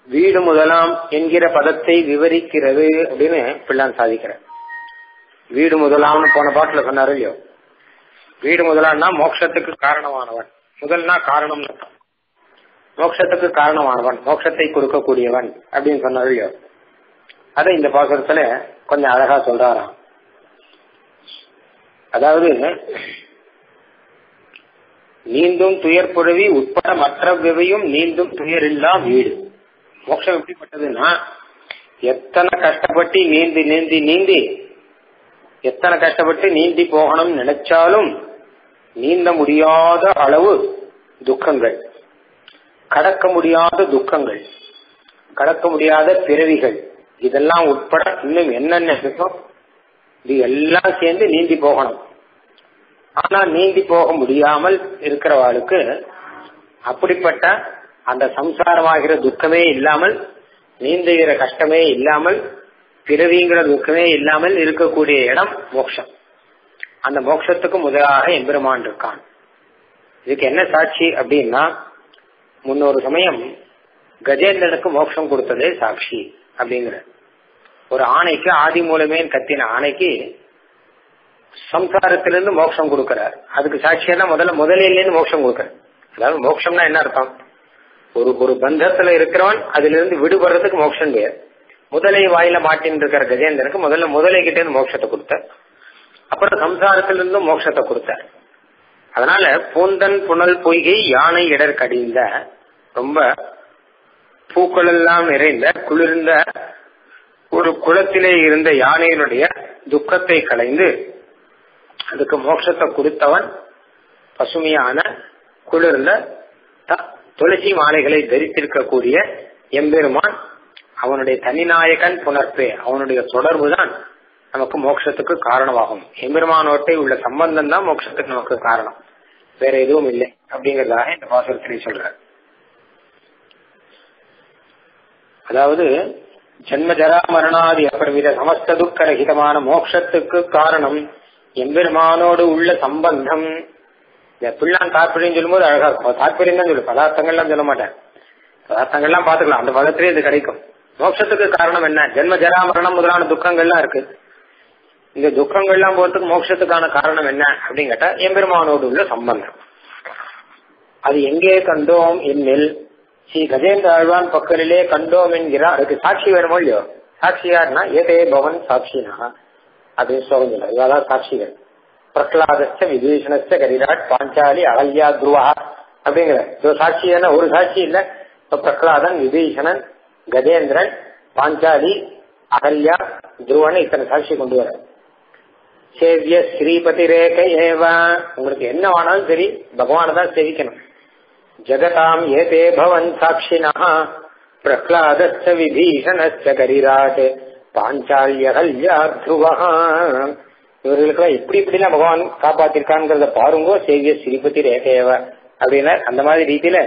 வீடு முதலாம் என்கிற பதத்தை விவரிக்கிறது அப்படின்னு பிள்ளான் சாதிக்கிறார். வீடு முதலாம்னு போன பாட்டுல சொன்னார் இல்லையோ? வீடு முதலான்னா மோட்சத்துக்கு காரணமானவன். முதல்னா காரணம் மோட்சத்துக்கு காரணமானவன் மோட்சத்தை கொடுக்கக்கூடியவன் அப்படின்னு சொன்னதையோ அதை இந்த பாசுரத்துல கொஞ்சம் அழகா சொல்றாராம். அதாவது நீந்தும் துயர் புழவி உட்பட மற்றவையும் நீந்தும் துயரில்லா வீடு. மோட்சம் எப்படிப்பட்டதுன்னா எத்தனை கஷ்டப்பட்டு நீந்தி நீந்தி நீந்தி எத்தனை கஷ்டப்பட்டு நீந்தி போகணும்னு நினைச்சாலும் நீந்த முடியாத அளவு துக்கங்கள். கடக்க முடியாத துக்கங்கள் கடக்க முடியாத பிறவிகள் இதெல்லாம் உட்பட இன்னும் என்னென்ன இருக்கோ இது எல்லாம் சேர்ந்து நீந்தி போகணும். ஆனா நீந்தி போக முடியாமல் இருக்கிறவாளுக்கு அப்படிப்பட்ட அந்த சம்சாரமாகிற துக்கமே இல்லாமல் நீந்துகிற கஷ்டமே இல்லாமல் பிறவிங்கிற துக்கமே இல்லாமல் இருக்கக்கூடிய இடம் மோட்சம் அந்த மோட்சத்துக்கு முதலாக எம்பெருமான் இருக்கான். இதுக்கு என்ன சாட்சி அப்படின்னா முன்னொரு சமயம் கஜேந்திரனுக்கு மோட்சம் கொடுத்ததே சாட்சி அப்படிங்கிற ஒரு ஆணைக்கு ஆதி மூலமே கத்தின ஆணைக்கு சம்சாரத்திலிருந்து மோட்சம் கொடுக்கிறார். அதுக்கு சாட்சியா தான் முதல்ல முதலிலேருந்து மோட்சம் கொடுக்கிறார். அதாவது மோட்சம்னா என்ன அர்த்தம்? ஒரு ஒரு பந்தத்துல இருக்கிறவன் அதுல இருந்து விடுபடுறதுக்கு மோட்சம் பேர் முதலை வாயில மாட்டின்னு இருக்கிற கஜேந்திரனுக்கு முதல்ல முதலை கிட்ட இருந்து மோட்சத்தை கொடுத்தார். அப்புறம் சம்சாரத்திலிருந்து மோட்சத்தை கொடுத்தார். அதனால பூந்தன் புனல் பொய்கை யானை இடர் கடிந்த ரொம்ப பூக்கள் எல்லாம் நிறைந்த குளிர்ந்த ஒரு குளத்திலே இருந்த யானையினுடைய துக்கத்தை களைந்து அதுக்கு மோட்சத்தை கொடுத்தவன் பசுமையான குளிர்ந்த துளசி மாலைகளை தரித்திருக்கக்கூடிய எம்பெருமான் அவனுடைய தனிநாயகன் புனர்ப்பே அவனுடைய தொடர்பு தான் நமக்கு மோட்சத்துக்கு காரணமாகும். எம்பெருமானோட்டை உள்ள சம்பந்தம் தான் மோட்சத்துக்கு நமக்கு காரணம். வேற எதுவும் இல்லை அப்படிங்கறதாக இந்த பாசுரத்திலே சொல்ற. அதாவது ஜென்ம ஜரா மரணாதி அப்பிரவித சமஸ்த துக்க ரகிதமான மோட்சத்துக்கு காரணம் எம்பெருமானோடு உள்ள சம்பந்தம். இந்த பிள்ளான் தாற்பயம் சொல்லும்போது அழகா இருக்கும். தாற்பயம் தான் சொல்லு பதார்த்தங்கள்லாம் சொல்ல மாட்டேன். பதார்த்தங்கள்லாம் பாத்துக்கலாம் அந்த பதத்திலே இது கிடைக்கும். மோட்சத்துக்கு காரணம் என்ன? ஜென்ம ஜரா மரணம் முதலான துக்கங்கள்லாம் இருக்கு. இந்த துக்கங்கள் எல்லாம் போறதுக்கு மோட்சத்துக்கான காரணம் என்ன அப்படின்னு கேட்டா எம்பெருமானோடு உள்ள சம்பந்தம். அது எங்கே கண்டோம் என்னில்? ஸ்ரீ கஜேந்திர ஆழ்வான் பக்கலிலே கண்டோம் என்கிறார். அதுக்கு சாட்சி வேணுமோ இல்லையோ? சாட்சி யாருன்னா ஏதே பவன் சாட்சினா. அப்படின்னு ஸ்லோகம் சொல்ல இவாதான் சாட்சிகள். பிரகலாதஸ்ட விபீஷணஸ்ட கரிராட் பாஞ்சாலி அகல்யா துருவா அப்படிங்கிற. இது சாட்சி என்ன? ஒரு சாட்சி இல்ல. இப்ப பிரகலாதன் விபீஷணன் கஜேந்திரன் பாஞ்சாலி அகல்யா துருவன் இத்தனை சாட்சி கொண்டு வர சேவிய ஸ்ரீபதி ரேக ஏவ. உங்களுக்கு என்ன வேணாலும் சரி பகவான தான் சேவிக்கணும். ஜகதாம் ஏதே பவன் சாட்சினா பிரகலாதஸ்ட விபீஷணஸ்ட கரிராட் பாஞ்சாலியகல்யா இவர்களுக்கெல்லாம் எப்படி இப்படிலாம் பகவான் காப்பாத்திருக்காங்கிறத பாருங்கோ சேவிய ஸ்ரீபதி ரேகேவ அப்படின்னா அந்த மாதிரி ரீதியில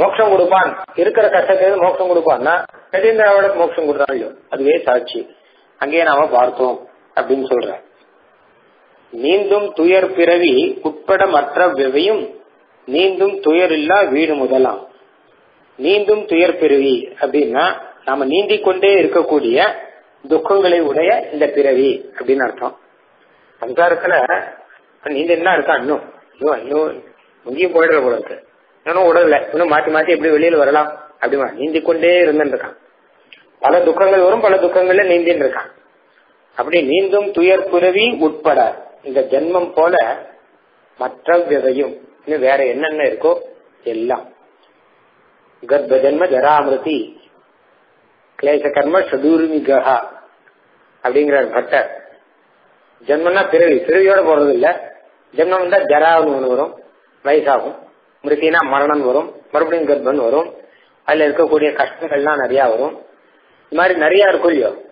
மோட்சம் கொடுப்பான். இருக்கிற கஷ்டத்திலிருந்து மோட்சம் கொடுப்பான்னா கஜேந்திராவோட மோட்சம் கொடுத்தாலும் அதுவே சாட்சி. அங்கேயே நாம பார்த்தோம் அப்படின்னு சொல்றேன் நீந்தும் துயர் பிறவி உட்பட மற்ற விவையும் நீந்தும் துயர் இல்லா வீடு முதலாம். நீந்தும் துயர் பிறவி அப்படின்னா நாம நீந்திக் கொண்டே இருக்கக்கூடிய துக்கங்களை உடைய இந்த பிறவி அப்படின்னு அர்த்தம். சம்சாரத்துல நீந்த என்ன இருக்கா? இன்னும். இன்னும் இன்னும் எங்கேயும் போயிடுற போல இருக்கு. இன்னும் உடல இன்னும் மாத்தி மாத்தி எப்படி வெளியில வரலாம்? அப்படிமா நீந்தி கொண்டே இருந்துட்டு இருக்கான். பல துக்கங்கள் வரும் பல துக்கங்கள்ல நீந்தின்னு இருக்கான். அப்படி நீந்தும் துயர் புறவி உட்பட இந்த ஜென்மம் போல மற்ற விதையும் இன்னும் வேற என்னென்ன இருக்கோ எல்லாம். கர்ப்ப ஜென்ம ஜராமிருதி கிளேச கர்ம சதுர்மிகா அப்படிங்கிறார் பட்டர். ஜென்மம்னா பிறவி பிறவியோட போறது இல்ல ஜென்மம் வந்தா ஜரான்னு ஒன்று வரும் வயசாகும். மிருத்தினா மரணம் வரும் மறுபடியும் கர்ப்பன் வரும். அதுல இருக்கக்கூடிய கஷ்டங்கள்லாம் நிறைய வரும். இது மாதிரி நிறைய இருக்கும் இல்லையோ?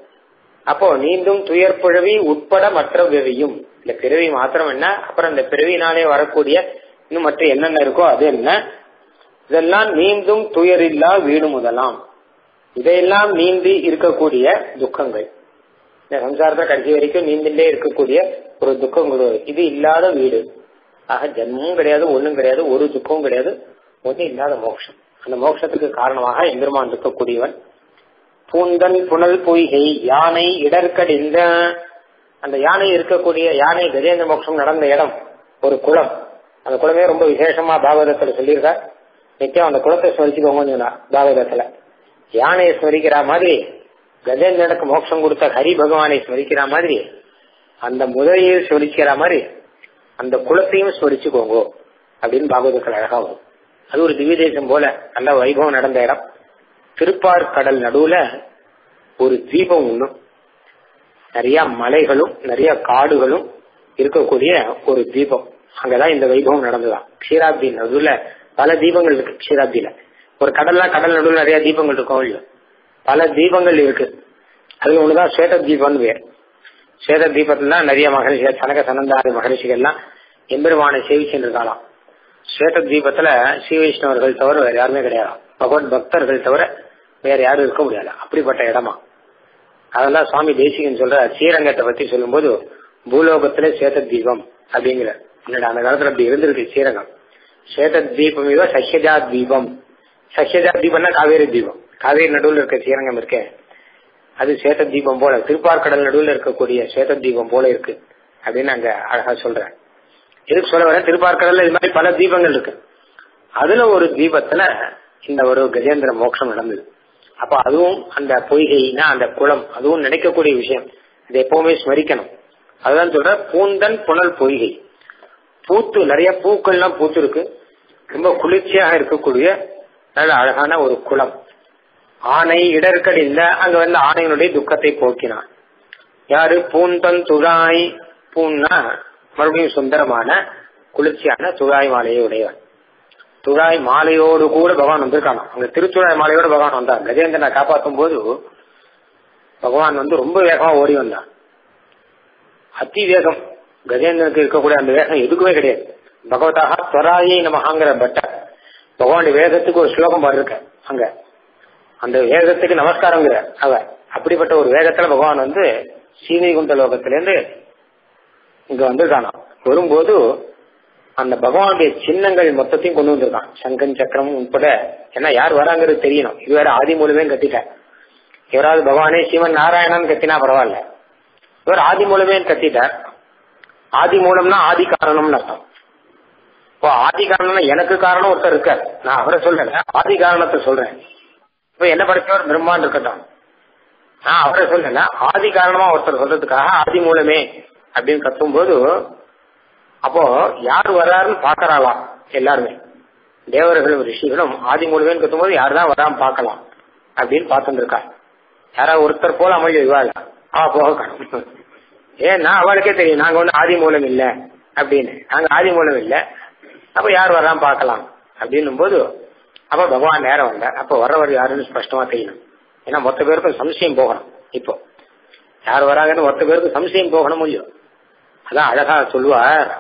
அப்போ நீந்தும் துயர் பிறவி உட்பட மற்ற பிறவியும் இந்த பிறவி மாத்திரம் என்ன? அப்புறம் இந்த பிறவினாலே வரக்கூடிய இன்னும் மற்ற என்னென்ன இருக்கோ அது என்ன? இதெல்லாம் நீந்தும் துயரில்லா வீடு முதலாம். இதையெல்லாம் நீந்தி இருக்கக்கூடிய துக்கங்கள். இந்த சம்சாரத்தை கடைசி வரைக்கும் நீந்திலே இருக்கக்கூடிய ஒரு துக்கம் இது இல்லாத வீடு. ஆக ஜென்மும் கிடையாது ஒண்ணும் கிடையாது ஒரு துக்கமும் கிடையாது. ஒன்றும் இல்லாத மோட்சம் அந்த மோட்சத்துக்கு காரணமாக எந்திரமான் இருக்கக்கூடியவன் பூந்தன் புனல் பொய்கை யானை இடர்கடிந்த. அந்த யானை இருக்கக்கூடிய யானை கஜேந்திர மோட்சம் நடந்த இடம் ஒரு குளம். அந்த குளமே ரொம்ப விசேஷமா பாகவதத்துல சொல்லியிருக்கார். நிச்சயம் அந்த குளத்தை ஸ்மரிச்சுக்கோங்க பாகவதத்துல. யானையை ஸ்மரிக்கிற மாதிரி கஜேந்திரனுக்கு மோட்சம் கொடுத்த ஹரி பகவானை ஸ்மரிக்கிற மாதிரி அந்த முதலையை ஸ்மரிக்கிற மாதிரி அந்த குளத்தையும் ஸ்மரிச்சுக்கோங்க அப்படின்னு பாகவதத்தில் அழகாகும் அது ஒரு திவ்ய தேசம் போல நல்ல வைபவம் நடந்த இடம். திருப்பார்கடல் நடுவுல ஒரு தீபம் ஒண்ணும் நிறைய மலைகளும் நிறைய காடுகளும் இருக்கக்கூடிய ஒரு தீபம். அங்கதான் இந்த வைபவம் நடந்ததான் க்ஷீராப்தி நடுவுல பல தீபங்கள் இருக்கு க்ஷீராப்தியில. ஒரு கடல்ல கடல் நடுவில் நிறைய தீபங்கள் இருக்கும் இல்லையோ? பல தீபங்கள் இருக்கு. அது ஒண்ணுதான் ஸ்வேத தீபம்னு பேர். ஸ்வேத தீபத்துல தான் நிறைய மகரிஷிகள் சனக சனந்தாதி மகரிஷிகள்லாம் எம்பெருமானை சேவிச்சுட்டு இருக்காளாம் ஸ்வேத தீபத்துல ஸ்ரீ வைஷ்ணவர்கள் தவிர வேற யாருமே கிடையாது பகவத் பக்தர்கள் தவிர வேற யாரும் இருக்க முடியாது அப்படிப்பட்ட இடமா. அதெல்லாம் சுவாமி தேசிகன் சொல்ற ஸ்ரீரங்கத்தை பத்தி சொல்லும்போது பூலோகத்துல சேத தீபம் அப்படிங்கிற. முன்னாடி அந்த காலத்துல அப்படி இருந்திருக்கு ஸ்ரீரங்கம். சேத தீபம் இவ சஹ்யஜா தீபம். சஹ்யஜா தீபம்னா காவேரி தீபம். காவேரி நடுவில் இருக்க ஸ்ரீரங்கம் இருக்கே. அது சேத தீபம் போல. திருப்பார்கடல் நடுவில் இருக்கக்கூடிய சேத தீபம் போல இருக்கு அப்படின்னு அங்க அழகா சொல்றேன் எதுக்கு சொல்ல வரேன் திருப்பார்கடல்ல இது மாதிரி பல தீபங்கள் இருக்கு. அதுல ஒரு தீபத்துல இந்த ஒரு கஜேந்திர மோட்சம் நடந்தது. அப்ப அதுவும் அந்த பொய்கைனா அந்த குளம் அதுவும் நினைக்கக்கூடிய விஷயம். இதை எப்பவுமே ஸ்மரிக்கணும். அதுதான் சொல்ற பூந்தன் புனல் பொய்கை. பூத்து நிறைய பூக்கள்லாம் பூத்து இருக்கு ரொம்ப குளிர்ச்சியாக இருக்கக்கூடிய நல்ல அழகான ஒரு குளம். ஆனை இடர்கள் இல்ல அங்க வந்து ஆனையினுடைய துக்கத்தை போக்கினான். யாரு? பூந்தன் துழாய் பூன்னா மறுபடியும் சுந்தரமான குளிர்ச்சியான துழாய் மாலையை உடையவன். துழாய் மாலையோடு கூட பகவான் வந்திருக்கான்? அங்க திருத்துழாய் மாலையோடு பகவான் வந்தான் கஜேந்திரனை காப்பாற்றும் போது பகவான் வந்து ரொம்ப வேகமா ஓடி வந்தான் அதி வேகம். கஜேந்திரனுக்கு இருக்கக்கூடிய அந்த வேகம் எதுக்குமே கிடையாது. பகவதாக துவராயை நமகாங்கிற பட்ட பகவானுடைய வேகத்துக்கு ஒரு ஸ்லோகம் பாருக்க அங்க. அந்த வேகத்துக்கு நமஸ்காரங்கிற அவ அப்படிப்பட்ட ஒரு வேகத்துல பகவான் வந்து சீனிகுண்ட லோகத்திலேருந்து இங்க வந்திருக்கானா? வரும்போது அந்த பகவானுடைய சின்னங்கள் மொத்தத்தையும் கொண்டு வந்திருக்கான். சங்கன் சக்கரம் உட்பட. ஏன்னா யார் வராங்கிறது தெரியணும். இது வேற ஆதி மூலமே கட்டிட்டார் இவராது பகவானே சிவன் நாராயணன் கத்தினா பரவாயில்ல. இவர் ஆதி மூலமே கத்திட்டார் ஆதி மூலம்னா ஆதி காரணம்னு அர்த்தம். இப்போ ஆதி காரணம்னா எனக்கு காரணம் ஒருத்தர் இருக்கார். நான் அவரை சொல்லல. ஆதி காரணத்தை சொல்றேன். இப்ப என்ன படிச்சவர்? பிரம்மான் இருக்கட்டும். நான் அவரை சொல்லல. ஆதி காரணமா ஒருத்தர் சொல்றதுக்காக ஆதி மூலமே அப்படின்னு கத்தும் போது அப்போ யார் வர்றாருன்னு பாக்கறாளாம் எல்லாருமே. தேவர்களும் ரிஷிகளும் ஆதி மூலமே கத்தும் போது யார் தான் வராம பார்க்கலாம் அப்படின்னு பார்த்துருக்கா யாராவது ஒருத்தர் போல அமல் இவாள். அவ போக காணும் ஏன்னா அவளுக்கே தெரியும். நாங்க வந்து ஆதி மூலம் இல்ல அப்படின்னு. நாங்க ஆதி மூலம் இல்ல. அப்ப யார் வராம பார்க்கலாம்? அப்படின்னும் போது அப்ப பகவான் நேரம் வந்தார் அப்ப வர்றவர் யாருன்னு ஸ்பஷ்டமா தெரியணும். ஏன்னா மொத்த பேருக்கும் சம்சயம் போகணும் இப்போ. யார் வராங்கன்னு மொத்த பேருக்கும் சம்சயம் போகணும் முடியும் அதான் அழகா சொல்லுவார்.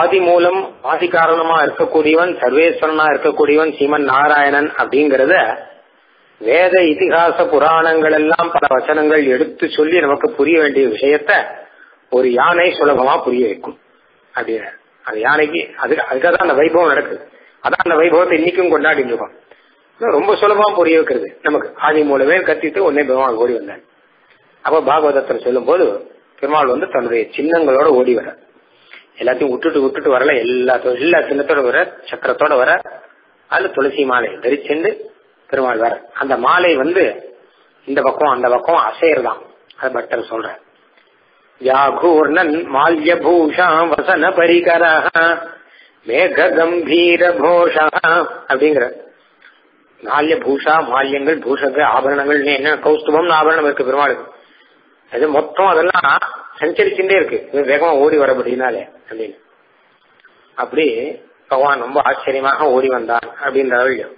ஆதி மூலம் ஆதி காரணமா இருக்கக்கூடியவன் சர்வேஸ்வரனா இருக்கக்கூடியவன் சீமன் நாராயணன் அப்படிங்கறத வேத இதிகாச புராணங்கள் எல்லாம் பல வசனங்கள் எடுத்து சொல்லி நமக்கு புரிய வேண்டிய விஷயத்த ஒரு யானை சுலபமா புரிய வைக்கும். அப்படின்னு அந்த யானைக்கு அது அதுக்காக தான் அந்த வைபவம் நடக்குது. அதான் அந்த வைபவத்தை இன்னைக்கும் கொண்டாடி இருக்கோம். ரொம்ப சுலபமா புரிய வைக்கிறது நமக்கு. ஆதி மூலமே கத்திட்டு உடனே பெருமாள் ஓடி வந்தார். அப்ப பாகவதத்தில் சொல்லும் போது பெருமாள் வந்து தன்னுடைய சின்னங்களோட ஓடி வர எல்லாத்தையும் விட்டுட்டு விட்டுட்டு வரல. எல்லா எல்லா சின்னத்தோட வர சக்கரத்தோட வர அதுல துளசி மாலை தரிச்சென்று பெருமாள் வர. அந்த மாலை வந்து இந்த பக்கம் அந்த பக்கம் அசையறதான் அது பக்தர் சொல்ற யாகூர்ணன் மால்ய பூஷா வசன பரிகர மேக கம்பீர கோஷா அப்படிங்கிற மால்ய பூஷா மால்யங்கள் பூஷங்கள் ஆபரணங்கள் என்ன கௌஸ்துபம் ஆபரணம் இருக்கு பெருமாளுக்கு. அது மொத்தம் அதெல்லாம் சஞ்சரிச்சுட்டே இருக்கு. வேகமா ஓடி வர அப்படின்னாலே அப்படின்னு. அப்படி பகவான் ரொம்ப ஆச்சரியமாக ஓடி வந்தான் அப்படின்ற வழியும்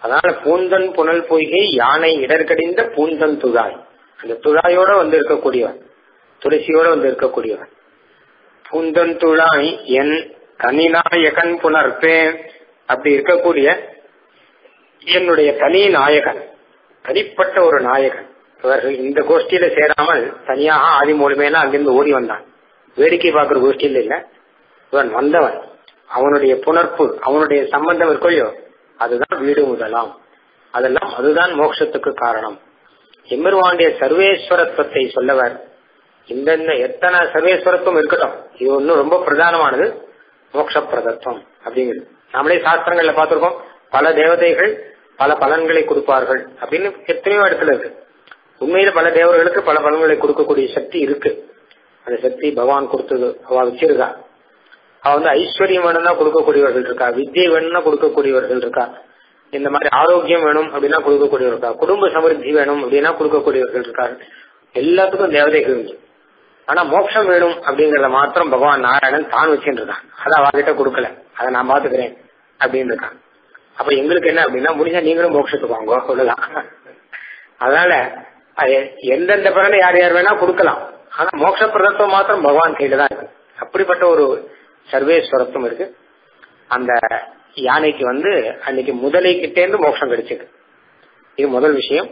அதனால பூந்தன் புனல் பொய்கை யானை இடர்கடிந்த பூந்தன் துழாய். அந்த துழாயோட வந்து இருக்கக்கூடியவன். துளசியோட வந்து இருக்கக்கூடியவன். பூந்தன் துழாய் என் தனிநாயகன் புணர்ப்பே அப்படி இருக்கக்கூடிய என்னுடைய தனி நாயகன். தனிப்பட்ட ஒரு நாயகன். இவர்கள் இந்த கோஷ்டியில சேராமல் தனியாக ஆதி மூலமேனா அங்கிருந்து ஓடி வந்தான். வேடிக்கை பார்க்கிற கோஷ்டியில் இல்ல. இவன் வந்தவன். அவனுடைய புணர்ப்பு அவனுடைய சம்பந்தம் இருக்கொள்ளையோ அதுதான் வீடு முதலாம். அதெல்லாம் அதுதான் மோட்சத்துக்கு காரணம். எம்பெருவாண்டிய சர்வேஸ்வரத்துவத்தை சொல்லவர். இந்தந்த எத்தனை சர்வேஸ்வரத்துவம் இருக்கட்டும் இது ஒன்னும் ரொம்ப பிரதானமானது. மோட்ச பிரதத்துவம் அப்படிங்கிறது. நம்மளே சாஸ்திரங்கள்ல பார்த்திருக்கோம். பல தேவதைகள் பல பலன்களை கொடுப்பார்கள் அப்படின்னு எத்தனையோ இடத்துல இருக்கு. உண்மையில பல தேவர்களுக்கு பல பலன்களை கொடுக்கக்கூடிய சக்தி இருக்கு. அந்த சக்தி பகவான் கொடுத்தது அவ வச்சிருக்கா. அவ வந்து ஐஸ்வர்யம் வேணும்னா கொடுக்கக்கூடியவர்கள் இருக்கா? வித்தியை வேணும்னா கொடுக்கக்கூடியவர்கள் இருக்கா? இந்த மாதிரி ஆரோக்கியம் வேணும் அப்படின்னா கொடுக்கக்கூடியவர் இருக்கா? குடும்ப சமிருத்தி வேணும் அப்படின்னா கொடுக்கக்கூடியவர்கள் இருக்காரு எல்லாத்துக்கும் தேவதைகள் உண்டு. ஆனா மோட்சம் வேணும் அப்படிங்கறத மாத்திரம் பகவான் நாராயணன் தான் வச்சுட்டு இருக்கான் அதை அவகிட்ட கொடுக்கல. அதை நான் பாத்துக்கிறேன் அப்படின்னு இருக்கான் அப்ப எங்களுக்கு என்ன அப்படின்னா முடிஞ்சா நீங்களும் மோட்சத்துக்கு வாங்க அவ்வளவுதான். அதனால அது எந்தெந்த பலனை யார் யார் வேணா கொடுக்கலாம். ஆனா மோட்ச பிரதத்துவம் மாத்திரம் பகவான் கையில தான் இருக்கு. அப்படிப்பட்ட ஒரு சர்வேஸ்வரத்துவம் இருக்கு. அந்த யானைக்கு வந்து அன்னைக்கு முதலை கிட்டே இருந்து மோட்சம் கிடைச்சது இது முதல் விஷயம்.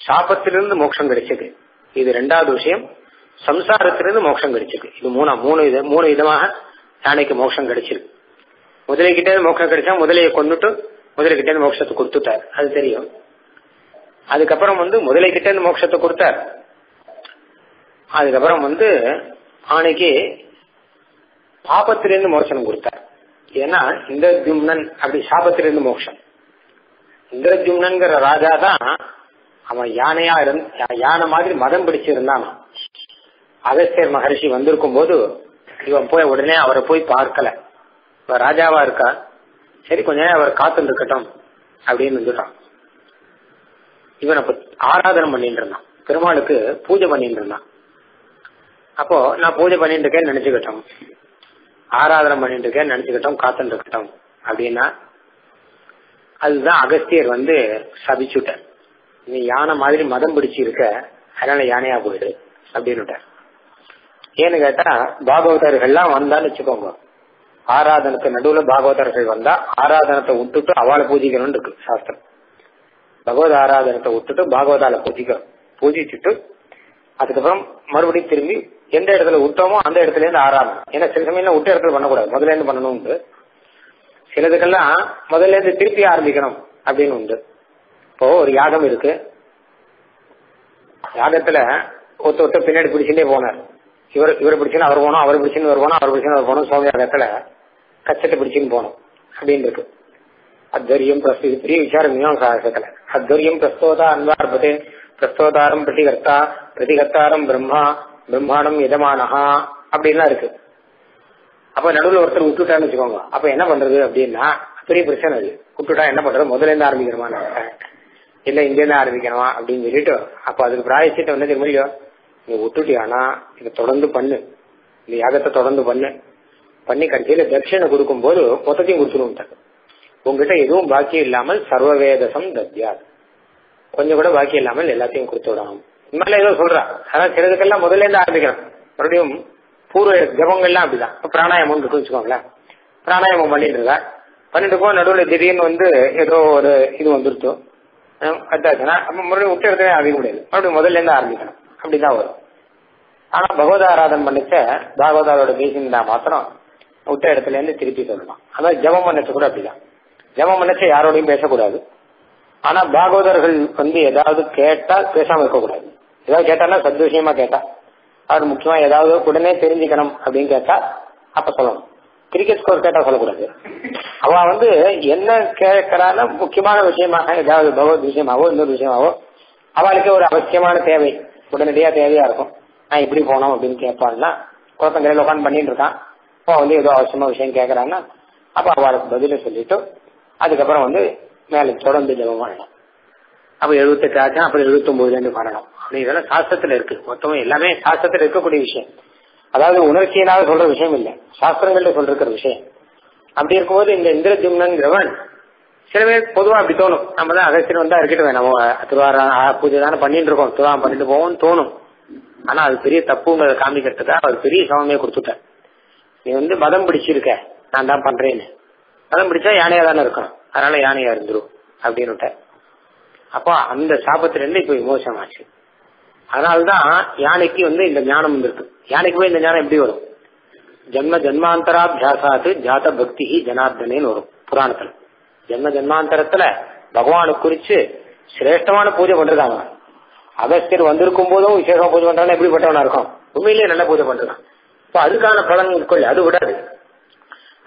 சாபத்திலிருந்து மோட்சம் கிடைச்சது இது ரெண்டாவது விஷயம். சம்சாரத்திலிருந்து மோட்சம் கிடைச்சது இது மூணா மூணு வித மூணு விதமாக யானைக்கு மோட்சம் கிடைச்சிருக்கு. முதலை கிட்டே இருந்து மோட்சம் கிடைச்சா முதலையை கொண்டுட்டு முதலை கிட்டே இருந்து மோட்சத்தை கொடுத்துட்டார். அது தெரியும். அதுக்கப்புறம் வந்து முதலை கிட்டே இருந்து மோட்சத்தை கொடுத்தார். அதுக்கப்புறம் வந்து ஆணைக்கு பாபத்திலிருந்து மோட்சம் கொடுத்தார். ஏன்னா இந்திரஜும்னன் அப்படி சாபத்திலிருந்து மோட்சம். இந்திரஜும்னன்கிற ராஜா தான் அவன் யானையா இருந்த யானை மாதிரி மதம் பிடிச்சிருந்தான். அகஸ்தியர் மகரிஷி வந்திருக்கும் போது இவன் போய் உடனே அவரை போய் பார்க்கல. இவன் ராஜாவா இருக்கா? சரி கொஞ்ச நேரம் அவர் காத்து இருக்கட்டும் அப்படின்னு வந்துட்டான் இவன் அப்ப ஆராதனை பண்ணிட்டு இருந்தான். பெருமாளுக்கு பூஜை பண்ணிட்டு இருந்தான். அப்போ நான் பூஜை பண்ணிட்டு இருக்கேன்னு நினைச்சுக்கிட்டோம். ஆராதனை பண்ணிட்டு இருக்கேன் நினைச்சுக்கிட்டோம் காத்துட்டு இருக்கட்டும். அப்படின்னா அதுதான் அகஸ்தியர் வந்து சபிச்சுட்டார். நீ யானை மாதிரி மதம் பிடிச்சி இருக்க அதனால யானையா போயிடு அப்படின்னுட்டார் ஏன்னு கேட்டா பாகவதர்கள்லாம் வந்தான்னு வச்சுக்கோங்க. ஆராதனத்து நடுவுல பாகவதர்கள் வந்தா ஆராதனத்தை விட்டுட்டு அவளை பூஜிக்கணும்னு இருக்கு சாஸ்திரம். பகவத ஆராதனத்தை விட்டுட்டு பாகவதால பூஜிக்க பூஜிச்சுட்டு அதுக்கப்புறம் மறுபடியும் திரும்பி எந்த இடத்துல விட்டோமோ அந்த இடத்துல இருந்து ஆராதனை. ஏன்னா சில சமயம் விட்ட இடத்துல பண்ணக்கூடாது. முதல்ல இருந்து பண்ணணும் உண்டு. சிலதுக்கெல்லாம் முதல்ல இருந்து திருப்பி ஆரம்பிக்கணும் அப்படின்னு உண்டு. இப்போ ஒரு யாகம் இருக்கு. யாகத்துல ஒருத்த ஒருத்த பின்னாடி பிடிச்சுட்டே போனார். இவர் இவர் பிடிச்சுன்னு அவர் போனோம் அவர் பிடிச்சுன்னு இவர் போனோம் அவர் பிடிச்சுன்னு அவர் போனோம் சோம யாகத்துல கச்சத்தை பிடிச்சுன்னு போனோம். அப்படின்னு இருக்கு. அத்வரியம் பிரஸ்து இது பெரிய விசாரம் மீமாசாசத்துல அத்வரியம் பிரஸ்தோதா அன்வார்பதே பிரஸ்தோதாரம் பிரதிகர்த்தா பிரதிகர்த்தாரம் பிரம்மா பிரம்மாண்டம் எதமானஹா அப்படின்லாம் இருக்கு. அப்ப நடுவில் ஒருத்தர் விட்டுட்டான்னு வச்சுக்கோங்க. அப்ப என்ன பண்றது அப்படின்னா பெரிய பிரச்சனை அது. விட்டுட்டா என்ன பண்றது? முதல்ல இருந்து ஆரம்பிக்கிறோமா? இல்ல இங்க இருந்து ஆரம்பிக்கணுமா? அப்படின்னு சொல்லிட்டு அப்ப அதுக்கு பிராயச்சிட்டு வந்து முடியும் நீ விட்டுட்டியானா? இதை தொடர்ந்து பண்ணு. இந்த யாகத்தை தொடர்ந்து பண்ணு. பண்ணி கடைசியில தட்சிணை கொடுக்கும் போது மொத்தத்தையும் கொடுத்துருவோம் உங்ககிட்ட எதுவும் பாக்கி இல்லாமல் சர்வவேதசம் தத்யாத். கொஞ்சம் கூட பாக்கி இல்லாமல் எல்லாத்தையும் கொடுத்து விடணும். இனிமேல ஏதோ சொல்றா. அதான் சிலதுக்கெல்லாம் முதல்ல இருந்து ஆரம்பிக்கிறோம் மறுபடியும் பூர்வ ஜபங்கள்லாம் அப்படிதான். பிராணாயாமம் இருக்குன்னு வச்சுக்கோங்களேன். பிராணாயாமம் பண்ணிட்டு இருக்கா. பண்ணிட்டு இருக்கும் நடுவில் திடீர்னு வந்து ஏதோ ஒரு இது வந்துருச்சு. அதாச்சுன்னா அப்ப மறுபடியும் விட்டு இடத்துல ஆரம்பிக்க முடியாது மறுபடியும் முதல்ல இருந்து ஆரம்பிக்கணும். அப்படிதான் வரும். ஆனா பகவத ஆராதனை பண்ணிச்ச பாகவதாரோட பேசியிருந்தா மாத்திரம் விட்ட இடத்துல இருந்து திருப்பி சொல்லலாம். அதான் ஜபம் பண்ணிச்சு கூட அப்படிதான். ஜமம் பண்ணச்ச யாரோடையும் பேசக்கூடாது. ஆனா பாகவதர்கள் வந்து ஏதாவது கேட்டா பேசாம இருக்கக்கூடாது. ஏதாவது கேட்டானா சந்தோஷமா கேட்டா. அவர் முக்கியமா ஏதாவது உடனே தெரிஞ்சுக்கணும் அப்படின்னு கேட்டா அப்ப சொல்லணும். கிரிக்கெட் ஸ்கோர் கேட்டா சொல்லக்கூடாது. அவ வந்து என்ன கேட்கறான முக்கியமான விஷயமாக ஏதாவது பகவத் விஷயமாவோ இன்னொரு விஷயமாவோ அவளுக்கு ஒரு அவசியமான தேவை. உடனடியா தேவையா இருக்கும். நான் இப்படி போனோம் அப்படின்னு கேட்பான்னா குழப்பங்கரையில் உட்காந்து பண்ணிட்டு இருக்கான். அவன் வந்து ஏதோ அவசியமா விஷயம் கேட்கறான்னா அப்ப அவளுக்கு பதில சொல்லிட்டு அதுக்கப்புறம் வந்து மேல தொடர்ந்து ஜபம் பண்ணணும் அப்ப எழுபத்தெட்டு ஆச்சு அப்புறம் எழுபத்தி இருந்து பண்ணணும் அப்படி இதெல்லாம் சாஸ்திரத்துல இருக்கு. மொத்தமும் எல்லாமே சாஸ்திரத்துல இருக்கக்கூடிய விஷயம். அதாவது உணர்ச்சியினால சொல்ற விஷயம் இல்ல. சாஸ்திரங்கள்ல சொல்ற விஷயம். அப்படி இருக்கும்போது இந்த இந்திரஜும்னங்கிறவன் சில பேர் பொதுவா அப்படி தோணும். நம்ம தான் அகஸ்தியன் வந்தா இருக்கட்டும் நம்ம திருவாரம் பூஜை தானே பண்ணிட்டு இருக்கோம். திருவாரம் பண்ணிட்டு போவோம்னு தோணும். ஆனா அது பெரிய தப்புங்கிறத காமிக்கிறதுக்காக அவர் பெரிய சமமே கொடுத்துட்டேன் நீ வந்து மதம் பிடிச்சிருக்க. நான் தான் பண்றேன்னு. அதன் பிடிச்சா யானையா தானே இருக்கணும். அதனால யானையா இருந்துரும் அப்படின்னு அப்போ அந்த சாபத்திலிருந்து இப்ப விமோசனம் ஆச்சு அதனால்தான் யானைக்கு வந்து இந்த ஞானம் வந்திருக்கு. யானைக்கு போய் இந்த ஞானம் எப்படி வரும்? ஜன்ம ஜன்மாந்தராபியாசாத்து ஜாத பக்தி ஜனார்தனேன்னு வரும் புராணத்துல. ஜென்ம ஜென்மாந்தரத்துல பகவானை குறிச்சு சிரேஷ்டமான பூஜை பண்றாங்க அகஸ்தியர் வந்திருக்கும் போதும் விசேஷமா பூஜை பண்றாங்க எப்படிப்பட்டவனா இருக்கும்? உண்மையிலேயே நல்ல பூஜை பண்றான். இப்போ அதுக்கான பலன் கொள்ள அது விடாது.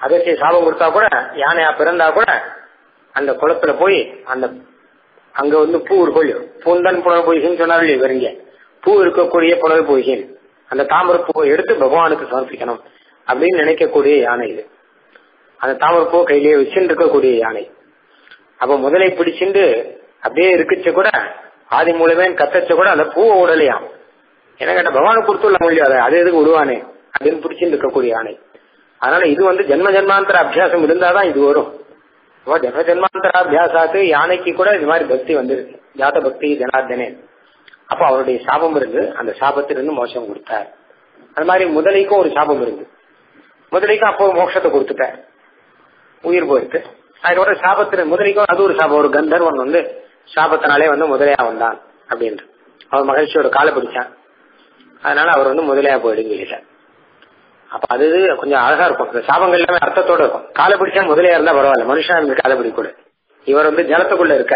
அகஸ்தியர் சாபம் கொடுத்தா கூட யானையா பிறந்தா கூட அந்த குளத்துல போய் அந்த அங்க வந்து பூ இருக்கும் பூந்தன் புனல் பொய்கின்னு சொன்னாரு இவருங்க. பூ இருக்கக்கூடிய புனல் பொய்கின் அந்த தாமரை பூவை எடுத்து பகவானுக்கு சமர்ப்பிக்கணும் அப்படின்னு நினைக்கக்கூடிய யானை இது. அந்த தாமரை பூ கையிலேயே வச்சுட்டு இருக்கக்கூடிய யானை. அப்ப முதலை பிடிச்சிட்டு அப்படியே இருக்குச்ச கூட ஆதி மூலமே கத்தச்ச கூட அந்த பூவை உடலையாம். என்ன கேட்ட பகவானுக்கு கொடுத்துள்ள முடியாது அது எதுக்கு விடுவானே அப்படின்னு பிடிச்சிட்டு இருக்கக்கூடிய யானை. அதனால இது வந்து ஜென்ம ஜென்மாந்தர அபியாசம் இருந்தாதான் இது வரும். ஜென்ம ஜென்மாந்தர அபியாசாத்து யானைக்கு கூட இது மாதிரி பக்தி வந்துருக்கு. ஜாத பக்தி ஜனார்தனே. அப்ப அவருடைய சாபம் இருந்து அந்த சாபத்திலிருந்து மோசம் கொடுத்தார். அது மாதிரி முதலைக்கும் ஒரு சாபம் இருந்து. முதலைக்கும் அப்போ மோட்சத்தை கொடுத்துட்டார். உயிர் போயிருக்கு. அதோட சாபத்தின முதலைக்கும் அது ஒரு சாபம். ஒரு கந்தர்வன் வந்து சாபத்தினாலே வந்து முதலையா வந்தான் அப்படின்ட்டு. அவர் மகிழ்ச்சியோட காலை பிடிச்சான். அதனால அவர் வந்து முதலையா போயிடுங்க இல்ல அப்ப அது கொஞ்சம் அழகா இருக்கும். இந்த சாபங்கள் எல்லாமே அர்த்தத்தோட இருக்கும். காலை பிடிச்சா முதலே இருந்தா பரவாயில்ல. மனுஷன் இருந்து காலை பிடிக்கூட இவர் வந்து ஜலத்துக்குள்ள இருக்க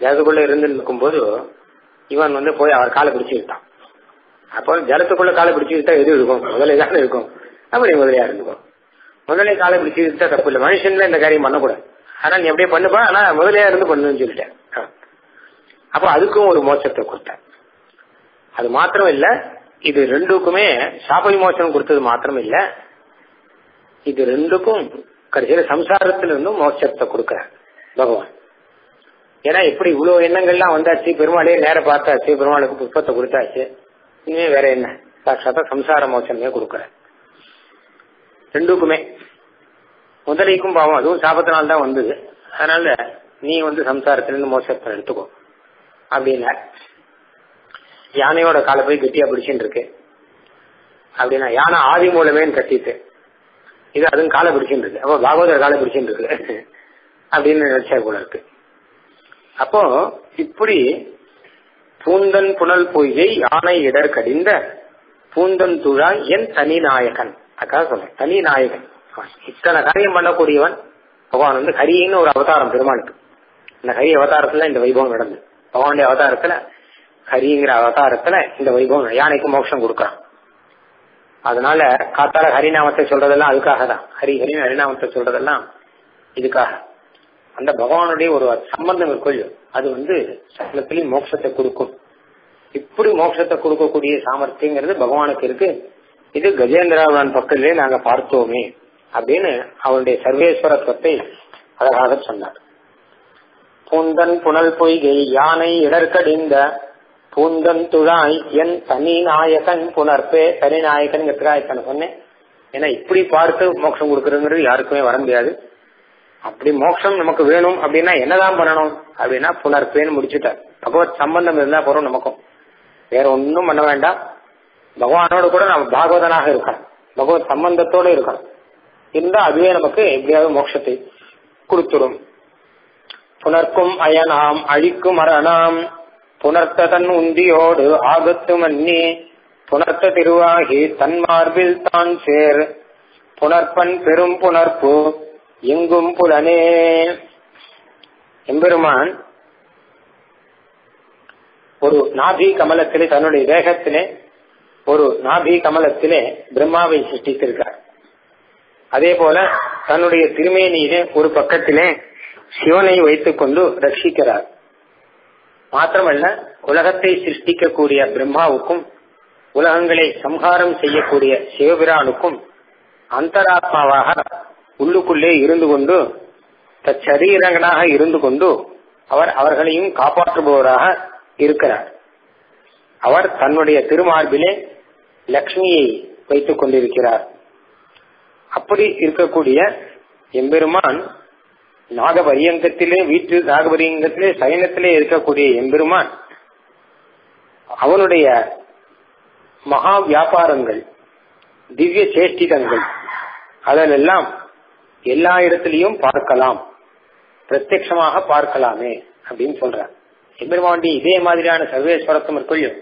ஜலத்துக்குள்ள இருந்து இருக்கும்போது இவன் வந்து போய் அவர் காலை பிடிச்சு விட்டான். அப்போ ஜலத்துக்குள்ள காலை பிடிச்சு விட்டா எது இருக்கும்? முதலே தானே இருக்கும். அப்படி முதலையா இருந்துக்கும். முதலே காலை பிடிச்சு விட்டா தப்பு இல்லை. மனுஷன்ல இந்த காரியம் பண்ணக்கூடாது. ஆனா நீ எப்படியே பண்ணுப்பா. ஆனா முதலையா இருந்து பண்ணுன்னு சொல்லிட்டேன். அப்போ அதுக்கும் ஒரு மோட்சத்தை கொடுத்தேன் அது மாத்திரம் இல்ல இது ரெண்டுக்குமே சாப விமோசனம் கொடுத்தது மாத்திரம் இல்ல இது ரெண்டுக்கும் கடைசியில சம்சாரத்திலிருந்தும் மோட்சத்தை கொடுக்கற பகவான். ஏன்னா எப்படி இவ்வளவு எண்ணங்கள்லாம் வந்தாச்சு பெருமாளே நேர பார்த்தாச்சு பெருமாளுக்கு புஷ்பத்தை கொடுத்தாச்சு இனிமே வேற என்ன? சாட்சாத்தா சம்சார மோசனமே கொடுக்கற ரெண்டுக்குமே. முதலைக்கும் பாவம் அதுவும் சாபத்தினால்தான் தான் வந்தது. அதனால நீ வந்து சம்சாரத்திலிருந்து மோசத்தை எடுத்துக்கோ. அப்படின்னா யானையோட காலை போய் கெட்டியா பிடிச்சுட்டு இருக்கு. அப்படின்னா யானை ஆதி மூலமேன்னு கட்டிட்டு இது அதுவும் காலை பிடிச்சுட்டு இருக்கு. அப்போ பாகவதர் காலை பிடிச்சின்னு இருக்கு. அப்படின்னு நினைச்சா கூட இருக்கு. அப்போ இப்படி பூந்தன் புனல் பொய்கை யானை இடர் கடிந்த பூந்தன் துழாய் என் தனி நாயகன். அக்கா சொல்றேன் தனி நாயகன். இத்தனை காரியம் பண்ணக்கூடியவன் பகவான் வந்து ஹரின்னு ஒரு அவதாரம் பெருமானுக்கு இந்த ஹரி அவதாரத்துல இந்த வைபவம் நடந்தது. பகவானுடைய அவதாரத்துல ஹரிங்கிற அவதாரத்துல இந்த வைபவம் யானைக்கு மோட்சம் கொடுக்கறான். அதனால காத்தால ஹரிநாமத்தை சொல்றதெல்லாம் அதுக்காக தான். ஹரி ஹரி ஹரிநாமத்தை சொல்றதெல்லாம் இதுக்காக. அந்த பகவானுடைய ஒரு சம்பந்தம் இருக்கும் அது வந்து சகலத்திலையும் மோட்சத்தை கொடுக்கும். இப்படி மோட்சத்தை கொடுக்கக்கூடிய சாமர்த்தியங்கிறது பகவானுக்கு இருக்கு. இது கஜேந்திராவன் பக்கத்திலே நாங்க பார்த்தோமே அப்படின்னு அவருடைய சர்வேஸ்வரத்துவத்தை அழகாக சொன்னார். பூந்தன் புனல் பொய்கை யானை இடர்கடிந்த பூந்தந்துழாய் என் தனி நாயகன் புனர்பே தனி நாயகன் எத்தனை சொன்னேன். ஏன்னா இப்படி பார்த்து மோட்சம் கொடுக்கறதுங்கிறது யாருக்குமே வர முடியாது. அப்படி மோட்சம் நமக்கு வேணும் அப்படின்னா என்னதான் பண்ணணும்? அப்படின்னா புனர்பேன்னு முடிச்சுட்டார். பகவத் சம்பந்தம் இருந்தா போறோம் நமக்கும். வேற ஒன்னும் பண்ண வேண்டாம். பகவானோட கூட நம்ம பாகவதனாக இருக்கணும். பகவத் சம்பந்தத்தோட இருக்கணும். இருந்தா அதுவே நமக்கு எப்படியாவது மோட்சத்தை கொடுத்துடும். புனர்க்கும் அயனாம் அழிக்கும் அரணாம். புனர்த்த தன் உந்தியோடு ஆகத்து மன்னி புணர்த்த திருவாகி தன் மார்பில் தான் சேர். புணர்ப்பன் பெரும் புணர்ப்பு எங்கும் புலனே. எம்பெருமான் ஒரு நாபி கமலத்திலே தன்னுடைய தேகத்திலே ஒரு நாபி கமலத்திலே பிரம்மாவை சிருஷ்டித்திருக்கார் அதே போல தன்னுடைய திருமேனியிலே ஒரு பக்கத்திலே சிவனை வைத்துக் கொண்டு ரட்சிக்கிறார். மாத்திரமல்ல உலகத்தை சிருஷ்டிக்கக்கூடிய பிரம்மாவுக்கும் உலகங்களை சம்ஹாரம் செய்யக்கூடிய சிவபிரானுக்கும் அந்தராத்மாவாக உள்ளுக்குள்ளே இருந்து கொண்டு தச்சரீரங்கனாக இருந்து கொண்டு அவர் அவர்களையும் காப்பாற்றுபவராக இருக்கிறார். அவர் தன்னுடைய திருமார்பிலே லக்ஷ்மியை வைத்துக் கொண்டிருக்கிறார். அப்படி இருக்கக்கூடிய எம்பெருமான் நாகபரியங்கத்திலே வீட்டு நாகபரியங்கத்திலே சயனத்திலே இருக்கக்கூடிய எம்பெருமான் அவனுடைய மகா வியாபாரங்கள் திவ்ய சேஷ்டிதங்கள் அதனெல்லாம் எல்லா இடத்திலையும் பார்க்கலாம். பிரத்யட்சமாக பார்க்கலாமே அப்படின்னு சொல்ற எம்பெருமாண்டி இதே மாதிரியான சர்வேஸ்வரத்தும் இருக்குள்ளும்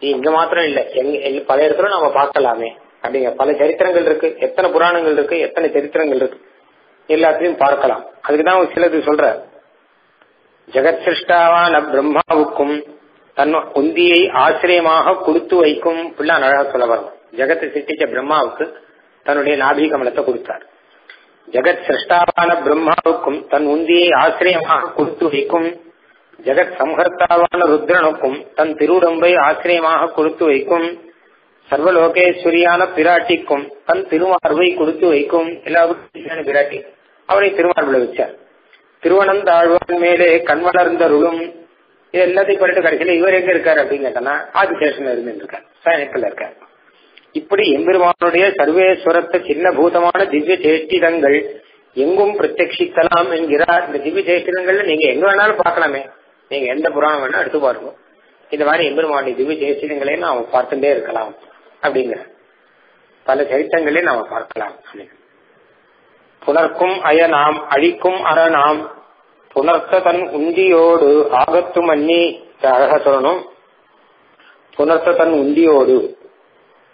நீ இங்க மாத்திரம் இல்ல பல இடத்துல நாம பார்க்கலாமே. அப்படிங்க பல சரித்திரங்கள் இருக்கு எத்தனை புராணங்கள் இருக்கு எத்தனை சரித்திரங்கள் இருக்கு. எல்லாத்தையும் பார்க்கலாம். அதுக்குதான் சிலது சொல்ற ஜெகத் சிருஷ்டாவான பிரம்மாவுக்கும் தன் உந்தியை ஆசிரியமாக கொடுத்து வைக்கும் பிள்ளை அழகா சொல்ல வரும். ஜெகத்தை சிருஷ்டிச்ச பிரம்மாவுக்கு தன்னுடைய நாபி கமலத்தை கொடுத்தார். ஜெகத் சிருஷ்டாவான பிரம்மாவுக்கும் தன் உந்தியை ஆசிரியமாக கொடுத்து வைக்கும். ஜெகத் சம்ஹர்த்தாவான ருத்ரனுக்கும் தன் திருவுடம்பை ஆசிரியமாக கொடுத்து வைக்கும். சர்வலோகேஸ்வரியான பிராட்டிக்கும் தன் திருமார்பை கொடுத்து வைக்கும் எல்லாருக்கும் பிராட்டி அவனை திருமார்பில் வச்சார். திருவனந்தாழ்வான் மேலே கண் வளர்ந்தருளும் இது எல்லாத்தையும் பண்ணிட்டு கடைசியில இவர் எங்க இருக்காரு அப்படின்னு கேட்டனா ஆதிசேஷன் இருந்துருக்கார் சயனத்துல இருக்கார். இப்படி எம்பெருமானுடைய சர்வேஸ்வரத்த சின்ன பூதமான திவ்ய சேஷ்டிதங்கள் எங்கும் பிரத்யட்சிக்கலாம் என்கிறார். இந்த திவ்ய சேஷ்டிதங்கள்ல நீங்க எங்க வேணாலும் பார்க்கலாமே. நீங்க எந்த புராணம் வேணா எடுத்து பாருங்க. இந்த மாதிரி எம்பெருமானுடைய திவ்ய சேஷ்டிதங்களையும் நாம பார்த்துட்டே இருக்கலாம். அப்படிங்கிற. பல சரித்தங்களையும் நாம பார்க்கலாம் அப்படின்னு. புனர்க்கும் அயனாம் அழிக்கும் அரணாம். புனர்த்த தன் உந்தியோடு ஆகத்து மன்னி அழகா சொல்லணும். புனர்த்த தன் உந்தியோடு.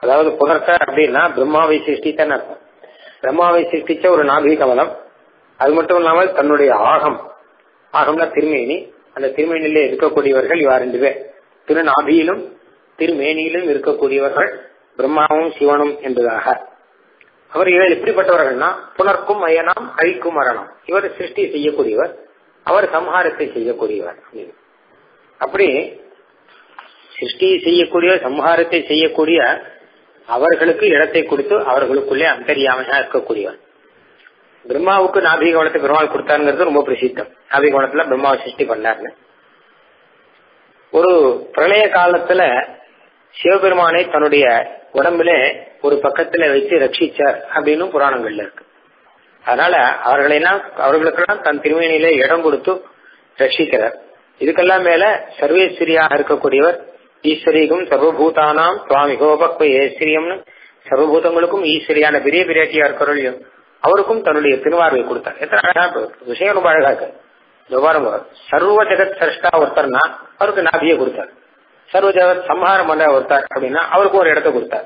அதாவது புணர்த்த அப்படின்னா பிரம்மாவை சிருஷ்டித்தன்னு அர்த்தம். பிரம்மாவை சிருஷ்டிச்ச ஒரு நாபி கமலம். அது மட்டும் இல்லாமல் தன்னுடைய ஆகம். ஆகம்னா திருமேனி. அந்த திருமேனியில இருக்கக்கூடியவர்கள் இவா ரெண்டு பேர். திருநாபியிலும் திருமேனியிலும் இருக்கக்கூடியவர்கள் பிரம்மாவும் சிவனும் என்பதாக. அவர் இவர் எப்படிப்பட்டவர்கள்னா புனர்க்கும் அயனாம் அழிக்கும் மரணம் இவர் சிருஷ்டி செய்யக்கூடியவர் அவர் சம்ஹாரத்தை செய்யக்கூடியவர். அப்படி சிருஷ்டி செய்யக்கூடிய சம்ஹாரத்தை செய்யக்கூடிய அவர்களுக்கு இடத்தை கொடுத்து அவர்களுக்குள்ளே அந்தரியாமையா இருக்கக்கூடியவர். பிரம்மாவுக்கு நாபிகவனத்தை பெருமாள் கொடுத்தாருங்கிறது ரொம்ப பிரசித்தம். நாபிகவனத்துல பிரம்மாவை சிருஷ்டி பண்ணாருன்னு. ஒரு பிரளய காலத்துல சிவபெருமானை தன்னுடைய உடம்புல ஒரு பக்கத்துல வச்சு ரட்சிச்சார் அப்படின்னு புராணங்கள்ல இருக்கு. அதனால அவர்களெல்லாம் அவர்களுக்கெல்லாம் தன் திருமணியில இடம் கொடுத்து ரட்சிக்கிறார். இதுக்கெல்லாம் மேல சர்வேஸ்வரியாக இருக்கக்கூடியவர் ஈஸ்வரிக்கும் சர்வபூதானாம் சுவாமி கோபக்வ ஏஸ்வரியம்னு சர்வபூதங்களுக்கும் ஈஸ்வரியான பெரிய பிராட்டியா இருக்கிறோம் அவருக்கும் தன்னுடைய திருவார்வை கொடுத்தார். எத்தனை அழகா விஷயம் ரொம்ப அழகா இருக்கு. சர்வ ஜெகத் சிரஷ்டா ஒருத்தர்னா அவருக்கு நாபியை கொடுத்தார். சர்வ ஜெகத் சம்ஹாரம் பண்ண ஒருத்தார் அப்படின்னா அவருக்கு ஒரு இடத்த கொடுத்தார்.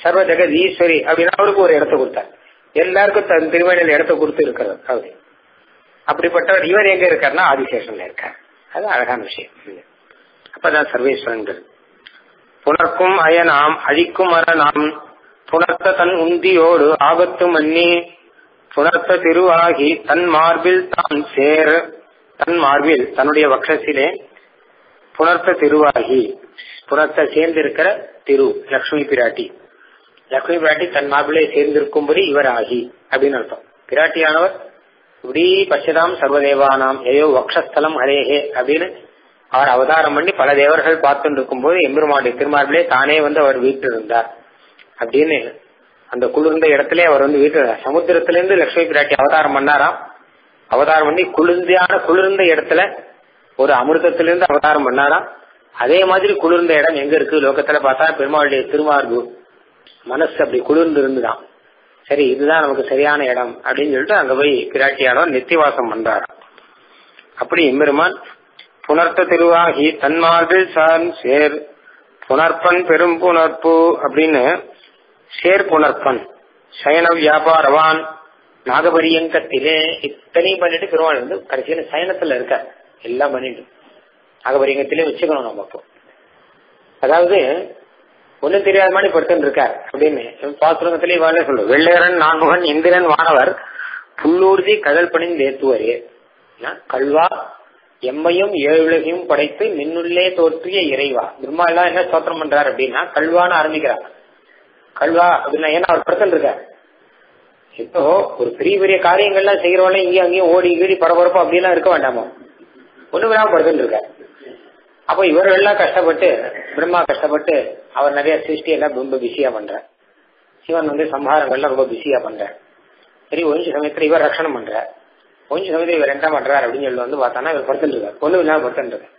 சர்வ ஜெகத் ஈஸ்வரி அப்படின்னா அவருக்கு ஒரு இடத்த கொடுத்தார். எல்லாருக்கும் தன் திருமணியில் இடத்த கொடுத்து இருக்கிறது அவரு. அப்படிப்பட்டவர் இவர் எங்க இருக்காருன்னா ஆதிசேஷன்ல இருக்கார். அது அழகான விஷயம். அப்பதான் சர்வேஸ்வரன் புனர்க்கும் அயனாம் அழிக்கும் அரணாம் புணர்த்த தன் உந்தியோடு ஆபத்து மன்னி புணர்த்த திருவாகி தன் மார்பில் தான் சேர் தன் மார்பில் தன்னுடைய வக்ஷத்திலே புனர்த்த திருவாகி புனர்த்த சேர்ந்திருக்கிற திரு லக்ஷ்மி பிராட்டி. லக்ஷ்மி பிராட்டி தன் மார்பிலே சேர்ந்திருக்கும்படி இவர் ஆகி அப்படின்னு அர்த்தம். பிராட்டியானவர் இப்படி பச்சதாம் சர்வதேவானாம் ஏயோ வக்ஷஸ்தலம் ஹரேஹே அப்படின்னு அவர் அவதாரம் பண்ணி பல தேவர்கள் பார்த்துட்டு இருக்கும்போது எம்பெருமாடி திருமார்பிலே தானே வந்து அவர் வீட்டு இருந்தார் அப்படின்னு அந்த குளிர்ந்த இடத்துல அவர் வந்து வீட்டு சமுத்திரத்திலிருந்து லட்சுமி பிராட்டி அவதாரம் பண்ணாராம். அவதாரம் பண்ணி குளிர்ந்தியான குளிர்ந்த இடத்துல ஒரு அமிர்தத்திலிருந்து அவதாரம் பண்ணாராம் அதே மாதிரி குளிர்ந்த இடம் எங்க இருக்கு? லோகத்துல பார்த்தா பெருமாளுடைய திருமார்பு. மனசு அப்படி குளிர்ந்து இருந்துதான் சரி இதுதான் நமக்கு சரியான இடம் அப்படின்னு சொல்லிட்டு அங்க போய் பிராட்டியானவர் நித்திவாசம் பண்றாராம். அப்படி எம்பெருமான் புணர்த்த திருவாகி தன்மார்பில் சான் சேர். புனர்ப்பன் பெரும் புணர்ப்பு அப்படின்னு சேர் புணர்பன் சயன வியாபாரவான். நாகபரியங்கத்திலே இத்தனையும் பண்ணிட்டு பெருமாள் வந்து கடைசியில சயனத்துல இருக்கார். எல்லாம் பண்ணிட்டு அகபரிங்கத்திலே வச்சுக்கணும் நம்ம அப்போ. அதாவது ஒண்ணும் தெரியாத மாதிரி படுத்துட்டு இருக்கார் அப்படின்னு பாசுரத்திலே வாழ சொல்லுவோம் வெள்ளையரன் நான்முகன் இந்திரன் வானவர் புல்லூர்தி கடல் பணிந்து ஏத்துவரே. கல்வா எம்மையும் ஏழுலகையும் படைத்து மின்னுள்ளே தோற்றிய இறைவா. பிரம்மா எல்லாம் என்ன சோத்திரம் பண்றாரு அப்படின்னா கல்வான்னு ஆரம்பிக்கிறார். கல்வா அப்படின்னா ஏன்னா அவர் படுத்துட்டு இருக்கார் இப்போ ஒரு பெரிய பெரிய காரியங்கள்லாம் செய்யறவங்களே இங்கேயும் அங்கேயும் ஓடி கீடி பரபரப்பா அப்படிலாம் இருக்க வேண்டாமோ? ஒண்ணு விடாம படுத்துட்டு இருக்கார். அப்ப இவர்கள் எல்லாம் கஷ்டப்பட்டு பிரம்மா கஷ்டப்பட்டு அவர் நிறைய சிருஷ்டி எல்லாம் ரொம்ப பிஸியா பண்ற சிவன் வந்து சம்ஹாரங்கள்லாம் ரொம்ப பிஸியா பண்ற சரி ஒஞ்சு சமயத்துல இவர் ரஷணம் பண்ற ஒழிஞ்ச சமயத்துல இவர் என்ன பண்றாரு அப்படின்னு சொல்லி வந்து பார்த்தானா இவர் படுத்துட்டு இருக்காரு. ஒண்ணு இல்லாம படுத்துட்டு இருக்காரு.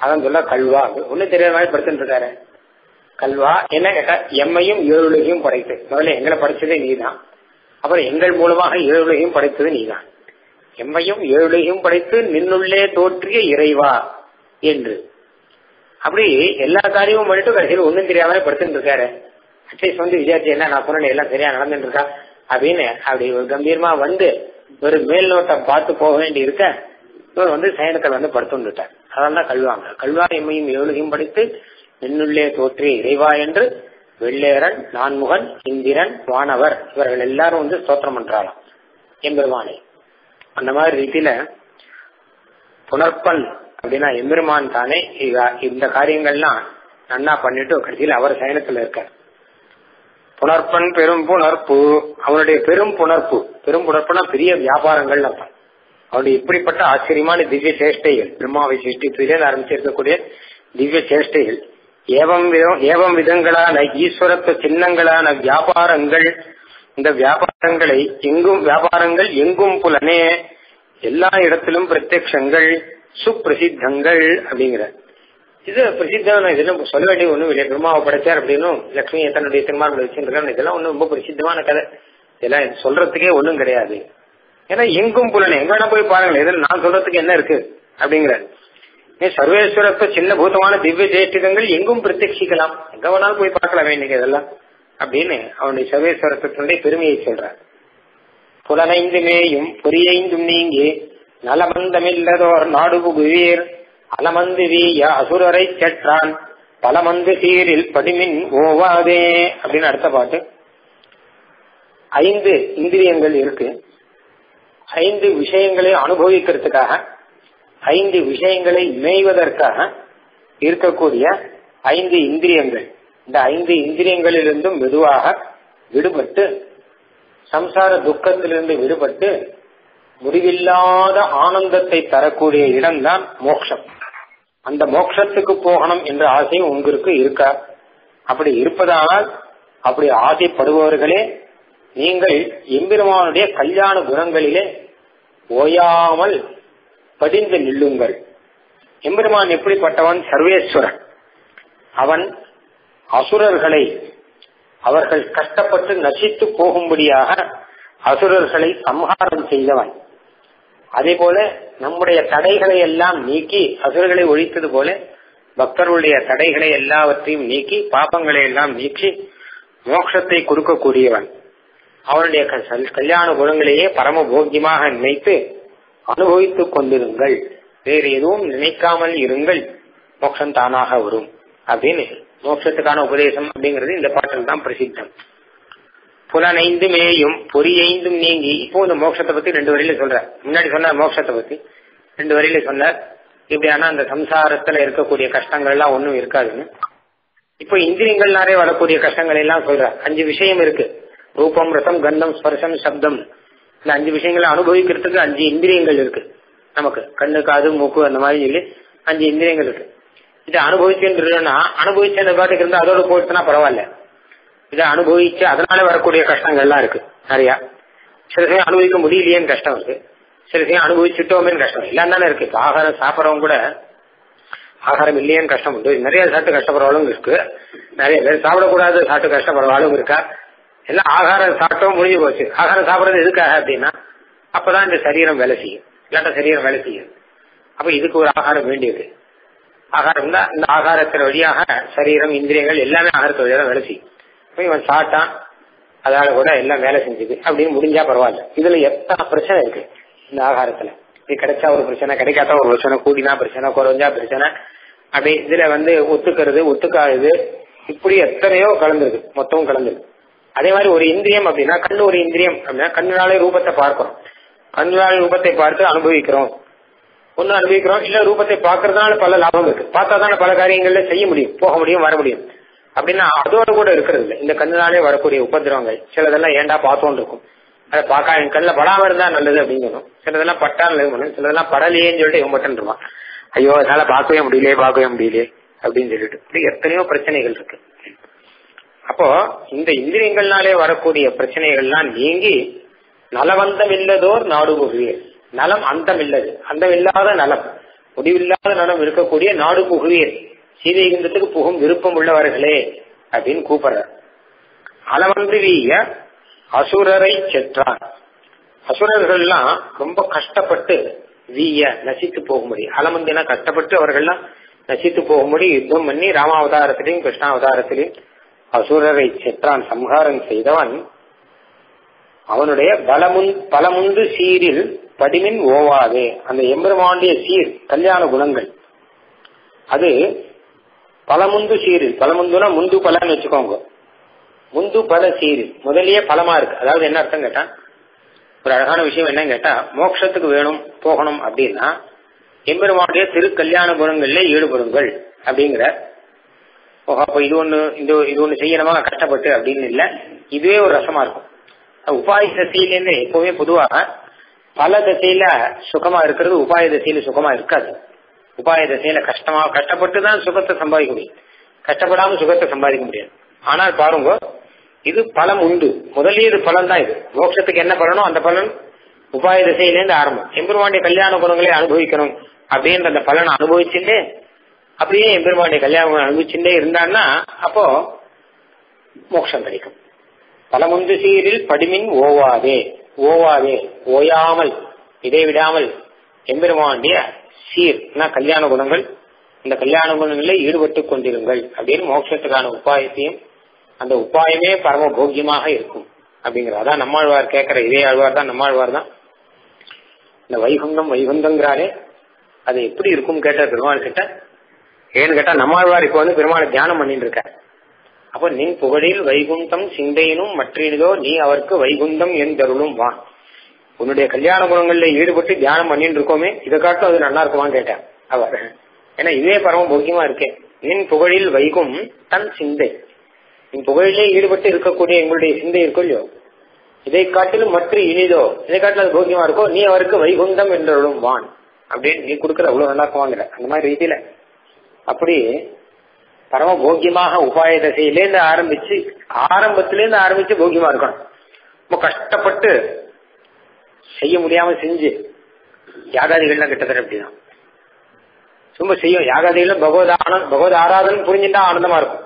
அதான் சொல்ல கல்வா. ஒண்ணு தெரியாத மாதிரி படுத்துட்டு இருக்காரு. கல்வா என்ன கேட்டா எம்மையும் ஏழுலகையும் படைத்து முதல்ல எங்களை படைச்சதே நீதான். அப்புறம் எங்கள் மூலமாக ஏழுலகையும் படைத்தது நீதான். எம்மையும் ஏழையும் படைத்து நின்னுள்ளே தோற்றிய இறைவா என்று. அப்படி எல்லா காரியமும் பண்ணிட்டு கடைசியில் ஒண்ணும் தெரியாம படுத்துட்டு இருக்காரு. அட்லீஸ்ட் வந்து விசாரிச்சு என்ன நான் சொன்னேன் எல்லாம் சரியா நடந்துட்டு இருக்கா? அப்படின்னு அப்படி ஒரு கம்பீரமா வந்து ஒரு மேல் நோட்டம் பார்த்து போக வேண்டி இருக்க இவர் வந்து சயனத்தில் வந்து படுத்துட்டார் தான் கல்வாங்க கல்வா எம்மையும் எவ்வளவையும் படித்து நின்னுள்ளே தோற்றிய இறைவா என்று வெள்ளேரன் நான்முகன் இந்திரன் வானவர் இவர்கள் எல்லாரும் வந்து ஸ்தோத்திரம் பண்றாராம். எம்பெருமானை. அந்த மாதிரி ரீதியில புனர்பன் அப்படின்னா எம்பெருமான் தானே. இந்த காரியங்கள்லாம் நன்னா பண்ணிட்டு கடைசியில் அவர் சயனத்துல இருக்கார். புனர்பன் பெரும் புணர்ப்பு அவனுடைய பெரும் புணர்ப்பு பெரும் புணர்ப்புனா பெரிய வியாபாரங்கள் அர்த்தம் அவனுடைய இப்படிப்பட்ட ஆச்சரியமான திவ்ய சேஷ்டைகள் பிரம்மாவை சிருஷ்டிப்பிலே ஆரம்பிச்சிருக்கக்கூடிய திவ்ய சேஷ்டைகள். ஏவம் விதம் ஏவம் விதங்களான ஈஸ்வரத்து சின்னங்களான வியாபாரங்கள் இந்த வியாபாரங்களை எங்கும் வியாபாரங்கள் எங்கும் புலனே எல்லா இடத்திலும் பிரத்யக்ஷங்கள் சுப்பிரசித்தங்கள் அப்படிங்கிற. இது பிரசித்தமான இதெல்லாம் சொல்ல வேண்டிய ஒண்ணும் இல்லையா பிரம்மாவை படைச்சார் அப்படின்னும் லட்சுமி தன்னுடைய திருமாவளை வச்சிருக்காங்க இதெல்லாம் ஒன்றும் ரொம்ப பிரசித்தமான கதை. இதெல்லாம் சொல்றதுக்கே ஒண்ணும் கிடையாது. ஏன்னா எங்கும் புலனே எங்க வேணா போய் பாருங்களேன் இதில் நான் சொல்றதுக்கு என்ன இருக்கு அப்படிங்கிற. சர்வேஸ்வரத்தை சின்ன பூதமான திவ்ய ஜேஷ்டிதங்கள் எங்கும் பிரத்யட்சிக்கலாம் எங்க வேணாலும் போய் பார்க்கலாம் இன்னைக்கு இதெல்லாம். அப்படின்னு அவனுடைய சர்வேஸ்வரத்தினுடைய பெருமையை சொல்றார். புலனைந்து மேயும் பொறியைந்தும் நீங்கி நலமந்தமில்லதோர் நாடு புகுவீர் அலமந்து வீய அசுரரை செற்றான் பலமந்து சீரில் படிமின் ஓவாதே அப்படின்னு அடுத்த பாட்டு. ஐந்து இந்திரியங்கள் இருக்கு. ஐந்து விஷயங்களை அனுபவிக்கிறதுக்காக ஐந்து விஷயங்களை மேய்வதற்காக இருக்கக்கூடிய ஐந்து இந்திரியங்கள். இந்த ஐந்து இந்திரியங்களிலிருந்தும் மெதுவாக விடுபட்டு சம்சார துக்கத்திலிருந்து விடுபட்டு முடிவில்லாத ஆனந்தத்தை தரக்கூடிய இடம்தான் மோட்சம் அந்த மோட்சத்துக்கு போகணும் என்ற ஆசையும் உங்களுக்கு இருக்கா? அப்படி இருப்பதானால் அப்படி ஆசைப்படுபவர்களே நீங்கள் எம்பெருமானுடைய கல்யாண குணங்களிலே ஓயாமல் படிந்து நில்லுங்கள். எம்பெருமான் எப்படிப்பட்டவன்? சர்வேஸ்வரன். அவன் அசுரர்களை அவர்கள் கஷ்டப்பட்டு நசித்து போகும்படியாக அசுரர்களை சம்ஹாரம் செய்தவன். அதே போல நம்முடைய தடைகளை எல்லாம் நீக்கி அசுரர்களை ஒழித்தது போல பக்தர்களுடைய தடைகளை எல்லாவற்றையும் நீக்கி பாப்பங்களை எல்லாம் நீக்கி மோட்சத்தை கொடுக்கக்கூடியவன். அவனுடைய கல்யாண குணங்களையே பரம போக்கியமாக நினைத்து அனுபவித்துக் கொண்டிருங்கள். வேறு எதுவும் நினைக்காமல் இருங்கள். மோட்சம் தானாக வரும். அப்படின்னு மோட்சத்துக்கான உபதேசம் அப்படிங்கிறது இந்த பாட்டில் தான் பிரசித்தம். புலனைந்து மேயும் பொறியைந்தும் நீங்கி இப்போ இந்த மோட்சத்தை பத்தி ரெண்டு வரையில சொல்ற முன்னாடி சொன்ன மோட்சத்தை பத்தி. ரெண்டு வரையில சொன்னார் இப்படியான அந்த சம்சாரத்துல இருக்கக்கூடிய கஷ்டங்கள் எல்லாம் ஒன்றும் இருக்காதுன்னு. இப்போ இந்திரியங்கள்னாரே வரக்கூடிய கஷ்டங்கள் எல்லாம் சொல்ற அஞ்சு விஷயம் இருக்கு. ரூபம் ரசம் கந்தம் ஸ்பர்சம் சப்தம். இந்த அஞ்சு விஷயங்களை அனுபவிக்கிறதுக்கு அஞ்சு இந்திரியங்கள் இருக்கு. நமக்கு கண்ணு காது மூக்கு அந்த மாதிரி சொல்லி அஞ்சு இந்திரியங்கள் இருக்கு. இதை அனுபவிச்சுன்னா அனுபவிச்சு அந்த பாட்டுக்கு இருந்தா அதோட போயிடுச்சுன்னா பரவாயில்ல. இதை அனுபவிச்சு அதனால வரக்கூடிய கஷ்டங்கள்லாம் இருக்கு. நிறையா சில சமயம் அனுபவிக்க முடியலையேன்னு கஷ்டம் இருக்கு. சில சமயம் அனுபவிச்சுட்டோமேன்னு கஷ்டம் எல்லாம் தானே இருக்கு. இப்ப ஆகாரம் சாப்பிட்றவங்க கூட ஆகாரம் இல்லையேன்னு கஷ்டம் உண்டு. நிறைய சாப்பிட்டு கஷ்டப்படுறவங்களும் இருக்கு. நிறைய பேர் சாப்பிடக்கூடாது சாப்பிட்டு கஷ்டப்படுறவாளும் இருக்கா? எல்லாம் ஆகாரம் சாப்பிட்டோம் முடிஞ்சு போச்சு. ஆகாரம் சாப்பிடுறது எதுக்காக அப்படின்னா அப்பதான் இந்த சரீரம் வேலை செய்யும். இல்லாட்ட சரீரம் வேலை செய்யும் அப்ப இதுக்கு ஒரு ஆகாரம் வேண்டியது. ஆகாரம் தான் இந்த ஆகாரத்தின் வழியாக சரீரம் இந்திரியங்கள் எல்லாமே ஆகாரத்து வழியாக வேலை செய்யும். இவன் சாப்பிட்டான் அதால கூட எல்லாம் வேலை செஞ்சது. அப்படின்னு முடிஞ்சா பரவாயில்ல. இதுல எத்தனை பிரச்சனை இருக்கு? இந்த ஆகாரத்துல. இது கிடைச்சா ஒரு பிரச்சனை கிடைக்காத ஒரு பிரச்சனை கூடினா பிரச்சனை குறைஞ்சா பிரச்சனை. அப்படி இதுல வந்து ஒத்துக்கிறது ஒத்துக்காது இப்படி எத்தனையோ கலந்துருக்கு. மொத்தமும் கலந்துருக்கு. அதே மாதிரி ஒரு இந்திரியம் அப்படின்னா கண்ணு ஒரு இந்திரியம் அப்படின்னா கண்ணுனாலே ரூபத்தை பார்க்கிறோம். கண்ணுனாலே ரூபத்தை பார்த்து அனுபவிக்கிறோம். ஒன்னு அனுபவிக்கிறோம் இல்ல ரூபத்தை பாக்குறதுனால பல லாபம் இருக்கு. பார்த்தா தானே பல காரியங்கள்ல செய்ய முடியும் போக முடியும் வர முடியும். அப்படின்னா அதோட கூட இருக்கிறது இல்லை. இந்த கண்ணுனாலே வரக்கூடிய உபதிரவங்கள் சிலதெல்லாம் ஏண்டா பார்த்தோம் இருக்கும். அதை பார்க்க என் கண்ணில் படாம இருந்தா நல்லது அப்படிங்கணும் சிலதெல்லாம் பட்டா நல்லது பண்ணும் சிலதெல்லாம் படலையேன்னு சொல்லிட்டு இவன் மட்டும் இருப்பான். ஐயோ அதனால பார்க்கவே முடியலையே பார்க்கவே முடியலையே அப்படின்னு சொல்லிட்டு. இப்படி எத்தனையோ பிரச்சனைகள் இருக்கு. அப்போ இந்த இந்திரியங்கள்னாலே வரக்கூடிய பிரச்சனைகள்லாம் நீங்கி நலவந்தம் இல்லதோர் நாடு நலம் அந்தம் இல்லது அந்தம் இல்லாத நலம். முடிவில்லாத நலம் இருக்கக்கூடிய நாடு புகுவீர். சீதைகுந்தத்துக்கு புகும் விருப்பம் உள்ளவர்களே அப்படின்னு கூப்பிடுறார். அளவன்று வீய அசுரரை செற்றான் அசுரர்கள்லாம் ரொம்ப கஷ்டப்பட்டு வீய நசித்து போகும்படி அலமந்தினா கஷ்டப்பட்டு அவர்கள்லாம் நசித்து போகும்படி யுத்தம் பண்ணி ராமாவதாரத்திலையும் கிருஷ்ணாவதாரத்திலையும் அசுரரை செற்றான். சம்ஹாரம் செய்தவன் அவனுடைய பலமுன் பலமுந்து சீரில் படிமின் ஓவாதே. அந்த எம்பெருமானுடைய சீர் கல்யாண குணங்கள். அது பலமுந்து சீரில் பலமுந்துனா முந்து பலன்னு வச்சுக்கோங்க. முந்து பல சீரில் முதலியே பலமா இருக்கு. அதாவது என்ன அர்த்தம் கேட்டா ஒரு அழகான விஷயம் என்னன்னு கேட்டா மோட்சத்துக்கு வேணும் போகணும் அப்படின்னா எம்பெருமானுடைய திரு கல்யாண குணங்கள்ல ஈடுபடுங்கள் அப்படிங்கிற. அப்ப இது ஒண்ணு இந்த இது ஒண்ணு செய்யணுமா? கஷ்டப்பட்டு அப்படின்னு இல்ல. இதுவே ஒரு ரசமா இருக்கும். உபாய சசியிலேருந்து எப்பவுமே பொதுவாக பல தசையில சுகமா இருக்கிறது உபாய தசையில சுகமா இருக்காது. உபாய தசையில கஷ்டமா கஷ்டப்பட்டு தான் சுகத்தை சம்பாதிக்க முடியும். கஷ்டப்படாம சுகத்தை சம்பாதிக்க முடியாது. ஆனால் பாருங்க இது பலம் உண்டு. முதலே இது பலன் தான் இது. மோட்சத்துக்கு என்ன பலனோ அந்த பலன் உபாய திசையிலேருந்து ஆரம்பம். எம்பெருமாண்டிய கல்யாண குணங்களை அனுபவிக்கணும் அப்படின்ற அந்த பலனை அனுபவிச்சுட்டே அப்படியே எம்பெருமாண்டிய கல்யாண அனுபவிச்சுட்டே இருந்தான்னா அப்போ மோட்சம் கிடைக்கும். பலமுந்து சீரில் படிமின் ஓவாதே. ஓவாதே ஓயாமல் இதை விடாமல் எம்பெருமாண்டிய சீர்னா கல்யாண குணங்கள்? இந்த கல்யாண குணங்களில் ஈடுபட்டு கொண்டிருங்கள் அப்படின்னு மோட்சத்துக்கான உபாயத்தையும் அந்த உபாயமே பரம போக்கியமாக இருக்கும் அப்படிங்கிறதான் நம்மாழ்வார் கேட்கிற இதே ஆழ்வார் தான் நம்மாழ்வார் தான். இந்த வைகுந்தம் வைகுந்தங்கிறாரே அது எப்படி இருக்கும் கேட்ட பெருமாள் கிட்ட ஏன்னு கேட்டா நம்மாழ்வார் இப்ப வந்து பெருமாளை தியானம் பண்ணிட்டு இருக்க அப்ப நின் புகழில் வைகுண்டம் சிந்தையினும் மற்றினதோ நீ அவருக்கு வைகுந்தம் என் தருளும் வா. உன்னுடைய கல்யாண குணங்கள்ல ஈடுபட்டு தியானம் பண்ணிட்டு இருக்கோமே இதை காட்டும் அது நல்லா இருக்குமான்னு கேட்டேன் அவர் ஏன்னா இதே பரம போக்கியமா இருக்கேன் நின் புகழில் வைகும் தன் சிந்தை. நின் புகழிலே ஈடுபட்டு இருக்கக்கூடிய எங்களுடைய சிந்தை இருக்கும் இல்லையோ? இதை காட்டிலும் மற்ற இனிதோ இதை காட்டிலும் அது போக்கியமா இருக்கோ? நீ அவருக்கு வைகுந்தம் என்றும் வான். அப்படின்னு நீ கொடுக்கற அவ்வளவு நல்லா இருக்குவாங்கிற அந்த மாதிரி ரீதியில. அப்படி பரம போக்கியமாக உபாய தசையிலேருந்து ஆரம்பிச்சு ஆரம்பத்திலேருந்து ஆரம்பிச்சு போக்கியமா இருக்கணும். ரொம்ப கஷ்டப்பட்டு செய்ய முடியாம செஞ்சு யாகாதிகள்லாம் கிட்டத்தட்ட அப்படிதான் சும்மா செய்யும். யாகாதிகளும் பகவத் ஆனந்த் பகவத் ஆராதனை புரிஞ்சுட்டா ஆனந்தமா இருக்கும்.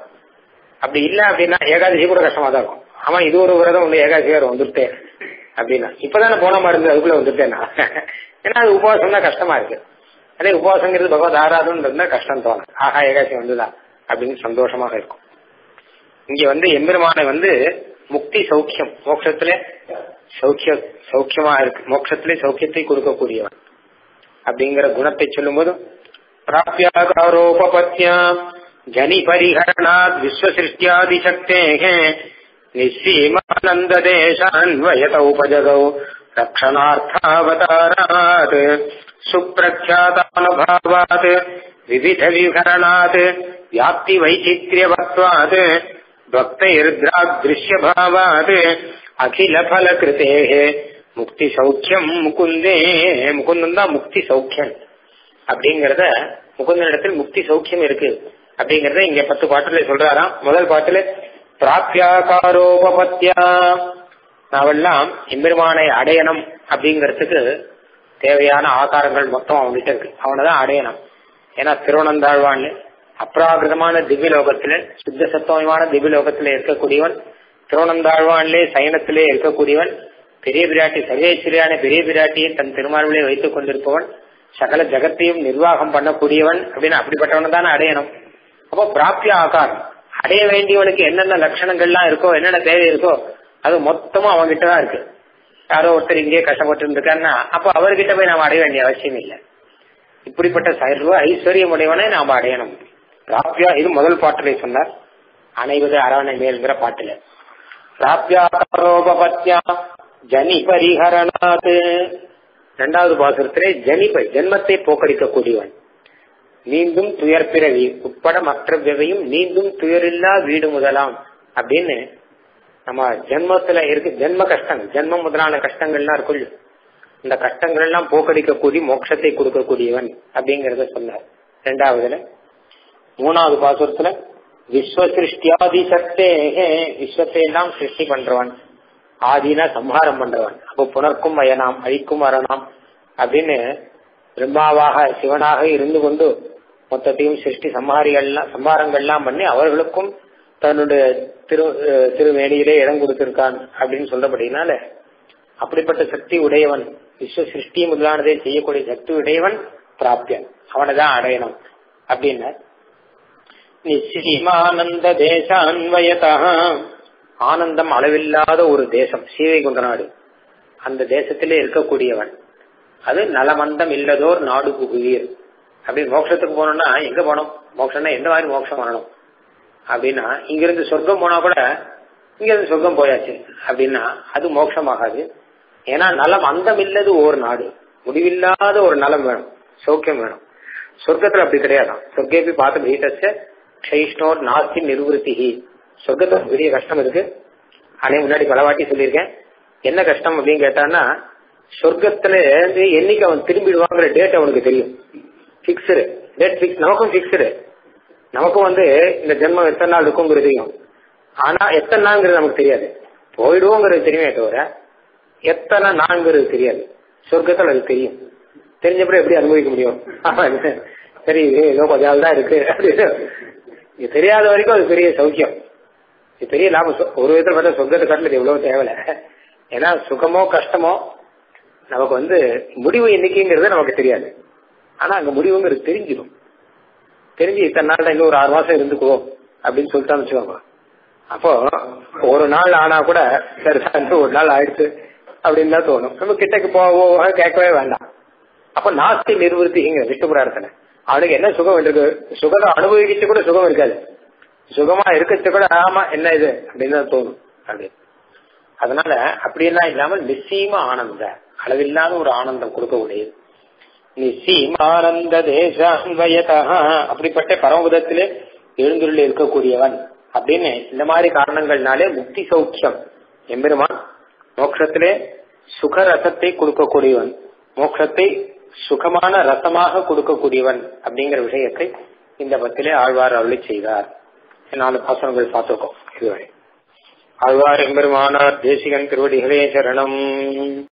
அப்படி இல்ல அப்படின்னா ஏகாதசி கூட கஷ்டமா தான் இருக்கும். ஆமா இது ஒரு விரதம் ஒண்ணு ஏகாதசி வேற வந்துட்டேன் அப்படின்னா. இப்பதானே போன மாதிரி இருந்தது அதுக்குள்ள வந்துட்டேன்னா. ஏன்னா அது உபவாசம் தான் கஷ்டமா இருக்கு. அதே உபவாசங்கிறது பகவத் ஆராதனை இருந்தா கஷ்டம் தோணும். ஆஹா ஏகாசி வந்துதான் அப்படின்னு சந்தோஷமாக இருக்கும். இங்க வந்து எம்பெருமானை வந்து முக்தி சௌக்கியம் மோட்சத்துல சௌக்கிய சௌக்கியமா இருக்கு. மோட்சத்திலே சௌக்கியத்தை கொடுக்கக்கூடியவன் அப்படிங்கிற குணத்தை சொல்லும் போதும் பிராபியாகாரோபத்யா ஜனி பரிகரணாத் விஸ்வசிருஷ்டியாதி சக்தேகே நிஸ்ஸீமானந்த தேசான்வயத உபஜகௌ ரக்ஷணார்த்தாவதாராத் சுப்பிரக்யாதானுபாவாத் விவித விகரணாத் வியாப்தி வைச்சித்யவத்வாது பக்த இருத்ரா பக்தருத்ராதிருஷ்யபாவாத் அகில பல கிருத்தே முக்தி சௌக்கியம் முகுந்தே முகுந்தன் தான் முக்தி சௌக்கியம் அப்படிங்கறத முகுந்தனிடத்தில் முக்தி சௌக்கியம் இருக்கு. அப்படிங்கறத இங்க பத்து பாட்டுல சொல்றாராம். முதல் பாட்டுல பிராப்தியாகாரோபத்தியா நாவெல்லாம் எம்பெருமானை அடையணும் அப்படிங்கறதுக்கு தேவையான ஆகாரங்கள் மொத்தம் அவன்கிட்ட இருக்கு. அவனதான் அடையணும். ஏன்னா திருவனந்தாழ்வான்னு அப்ராகிருதமான திவ்யலோகத்துல சுத்த சத்தமயமான திவ்யலோகத்துல இருக்கக்கூடியவன் திருவனந்தாழ்வானிலே சயனத்திலே இருக்கக்கூடியவன் பெரிய பிராட்டி சர்வேஸ்வரியான பெரிய பிராட்டியை தன் திருமார்பிலே வைத்துக் கொண்டிருப்பவன் சகல ஜகத்தையும் நிர்வாகம் பண்ணக்கூடியவன் அப்படின்னு அப்படிப்பட்டவன் தானே அடையணும். அப்போ பிராப்திய ஆகாரம் அடைய வேண்டியவனுக்கு என்னென்ன லட்சணங்கள்லாம் இருக்கோ என்னென்ன தேவை இருக்கோ அது மொத்தமும் அவன்கிட்ட தான் இருக்கு. யாரோ ஒருத்தர் இங்கே கஷ்டப்பட்டு இருக்காருன்னா அப்போ அவர்கிட்ட போய் நாம் அடைய வேண்டிய அவசியம் இல்லை. இப்படிப்பட்ட சர்வ ஐஸ்வர்யம் உடையவனை நாம் அடையணும். ராப்யா இது முதல் பாட்டிலே சொன்னார். அனைவது அரவணை மேல்ங்கிற பாட்டுல. பிராப்தியாரோபத்தியா ஜனி பரிஹரணாத் இரண்டாவது பாசுரத்திலே ஜனிபை ஜென்மத்தை போக்கடிக்கக்கூடியவன். நீந்தும் துயர் பிறவி உட்பட மற்ற விதையும் நீந்தும் துயரில்லா வீடு முதலாம். அப்படின்னு நம்ம ஜென்மத்துல இருக்கு ஜென்ம கஷ்டங்கள் ஜென்மம் முதலான கஷ்டங்கள்லாம் இருக்குள்ள இந்த கஷ்டங்கள் எல்லாம் போக்கடிக்கக்கூடிய மோட்சத்தை கொடுக்கக்கூடியவன் அப்படிங்கறத சொன்னார். ரெண்டாவதுல மூணாவது பாசுரத்துல விஸ்வ சிருஷ்டியாதி சத்தே விஸ்வத்தை எல்லாம் சிருஷ்டி பண்றவன். ஆதினா சம்ஹாரம் பண்றவன். அப்போ புனர்க்கும் அயனாம் அழிக்கும் அரணாம் அப்படின்னு பிரம்மாவாக சிவனாக இருந்து கொண்டு மொத்தத்தையும் சிருஷ்டி சம்ஹாரிகள்லாம் சம்ஹாரங்கள்லாம் பண்ணி அவர்களுக்கும் தன்னுடைய திரு திருமேனியிலே இடம் கொடுத்திருக்கான் அப்படின்னு சொல்றபடினால அப்படிப்பட்ட சக்தி உடையவன் விஸ்வ சிருஷ்டி முதலானதை செய்யக்கூடிய சக்தி உடையவன் பிராப்தியன். அவனை தான் அடையணும் அப்படின்னு நிச்சயமானந்த தேசான்வயதா ஆனந்தம் அளவில்லாத ஒரு தேசம் சீவை கொண்ட நாடு அந்த தேசத்திலே இருக்கக்கூடியவன். அது நலமந்தம் இல்லதோர் நாடு புகுவீர். அப்படி மோட்சத்துக்கு போனோம்னா எங்க போனோம் மோட்சம்னா எந்த மாதிரி மோட்சம் வரணும்? அப்படின்னா இங்கிருந்து சொர்க்கம் போனா கூட இங்கிருந்து சொர்க்கம் போயாச்சு. அப்படின்னா அது மோட்சம் ஆகாது ஏன்னா நலம் அந்தம் இல்லது ஒரு நாடு. முடிவில்லாத ஒரு நலம் வேணும். சௌக்கியம் வேணும். சொர்க்கத்துல அப்படி கிடையாதான். சொர்க்கேபி பார்த்து பீட்டச்ச க்ஷயிஷ்ணோர் நாஸ்தி நிர்வൃத்தி சொர்க்கத்தில் பெரிய கஷ்டம் இருக்கு. அதே முன்னாடி பல வாட்டி சொல்லியிருக்கேன். என்ன கஷ்டம் அப்படின்னு கேட்டான்னா சொர்க்கத்துல என்னைக்கு அவன் திரும்பிடுவாங்கிற டேட் அவனுக்கு தெரியும். பிக்ஸ்டு டேட் பிக்ஸ் நமக்கும் பிக்ஸ்டு நமக்கும் வந்து இந்த ஜென்மம் எத்தனை நாள் இருக்குங்கிறது தெரியும். ஆனா எத்தனை நாள்ங்கிறது நமக்கு தெரியாது. போயிடுவோங்கிறது தெரியுமே தவிர எத்தனை நாள்ங்கிறது தெரியாது. சொர்க்கத்தில் அது தெரியும். தெரிஞ்சப்பறம் எப்படி அனுபவிக்க முடியும்? சரி ஏதோ கொஞ்ச நாள் தான் இருக்கு இது தெரியாத வரைக்கும் அது பெரிய சௌக்கியம். இது பெரிய லாபம். ஒரு விதத்தில் பார்த்தா சொர்க்கத்தை காட்டில் எவ்வளவு தேவையில்ல. ஏன்னா சுகமோ கஷ்டமோ நமக்கு வந்து முடிவு என்னைக்குங்கிறது நமக்கு தெரியாது. ஆனா அங்க முடிவுங்கிறது தெரிஞ்சிடும். தெரிஞ்சு இத்தனை நாள் இன்னும் ஒரு ஆறு மாசம் இருந்துக்குவோம் அப்படின்னு சொல்லிட்டான்னு வச்சுக்கோங்க. அப்போ ஒரு நாள் ஆனா கூட சரி ஒரு நாள் ஆயிடுச்சு அப்படின்னு தான் தோணும். நம்ம கிட்டக்கு போக கேட்கவே வேண்டாம். அப்ப நாஸ்தி நிர்வத்திங்கிற விஷ்ணு புராணத்துல அவனுக்கு என்ன சுகம் இருக்கு? சுகத்தை அனுபவிக்கிட்டு கூட சுகம் இருக்காது. சுகமா இருக்கிறது கூட ஆமா என்ன இது? அப்படின்னு தான் தோணும். அப்படி. அதனால அப்படியெல்லாம் இல்லாமல் நிச்சயமா ஆனந்த அளவில்லாத ஒரு ஆனந்தம் கொடுக்கக்கூடியது நிச்சயமானந்த தேசான்வயதா அப்படிப்பட்ட பரமபதத்திலே எழுந்துள்ள இருக்கக்கூடியவன் அப்படின்னு இந்த மாதிரி காரணங்கள்னாலே முக்தி சௌக்கியம். எம்பெருமான் மோட்சத்திலே சுக ரசத்தை கொடுக்கக்கூடியவன். மோட்சத்தை சுகமான ரசமாக கொடுக்கக்கூடியவன் அப்படிங்கிற விஷயத்தை இந்த பத்திலே ஆழ்வார் அருளி செய்தார். நாலு பாசனங்கள் பார்த்திருக்கோம். இதுவரை. ஆழ்வார் எம்பெருமானார் தேசிகன் திருவடிகளே சரணம்.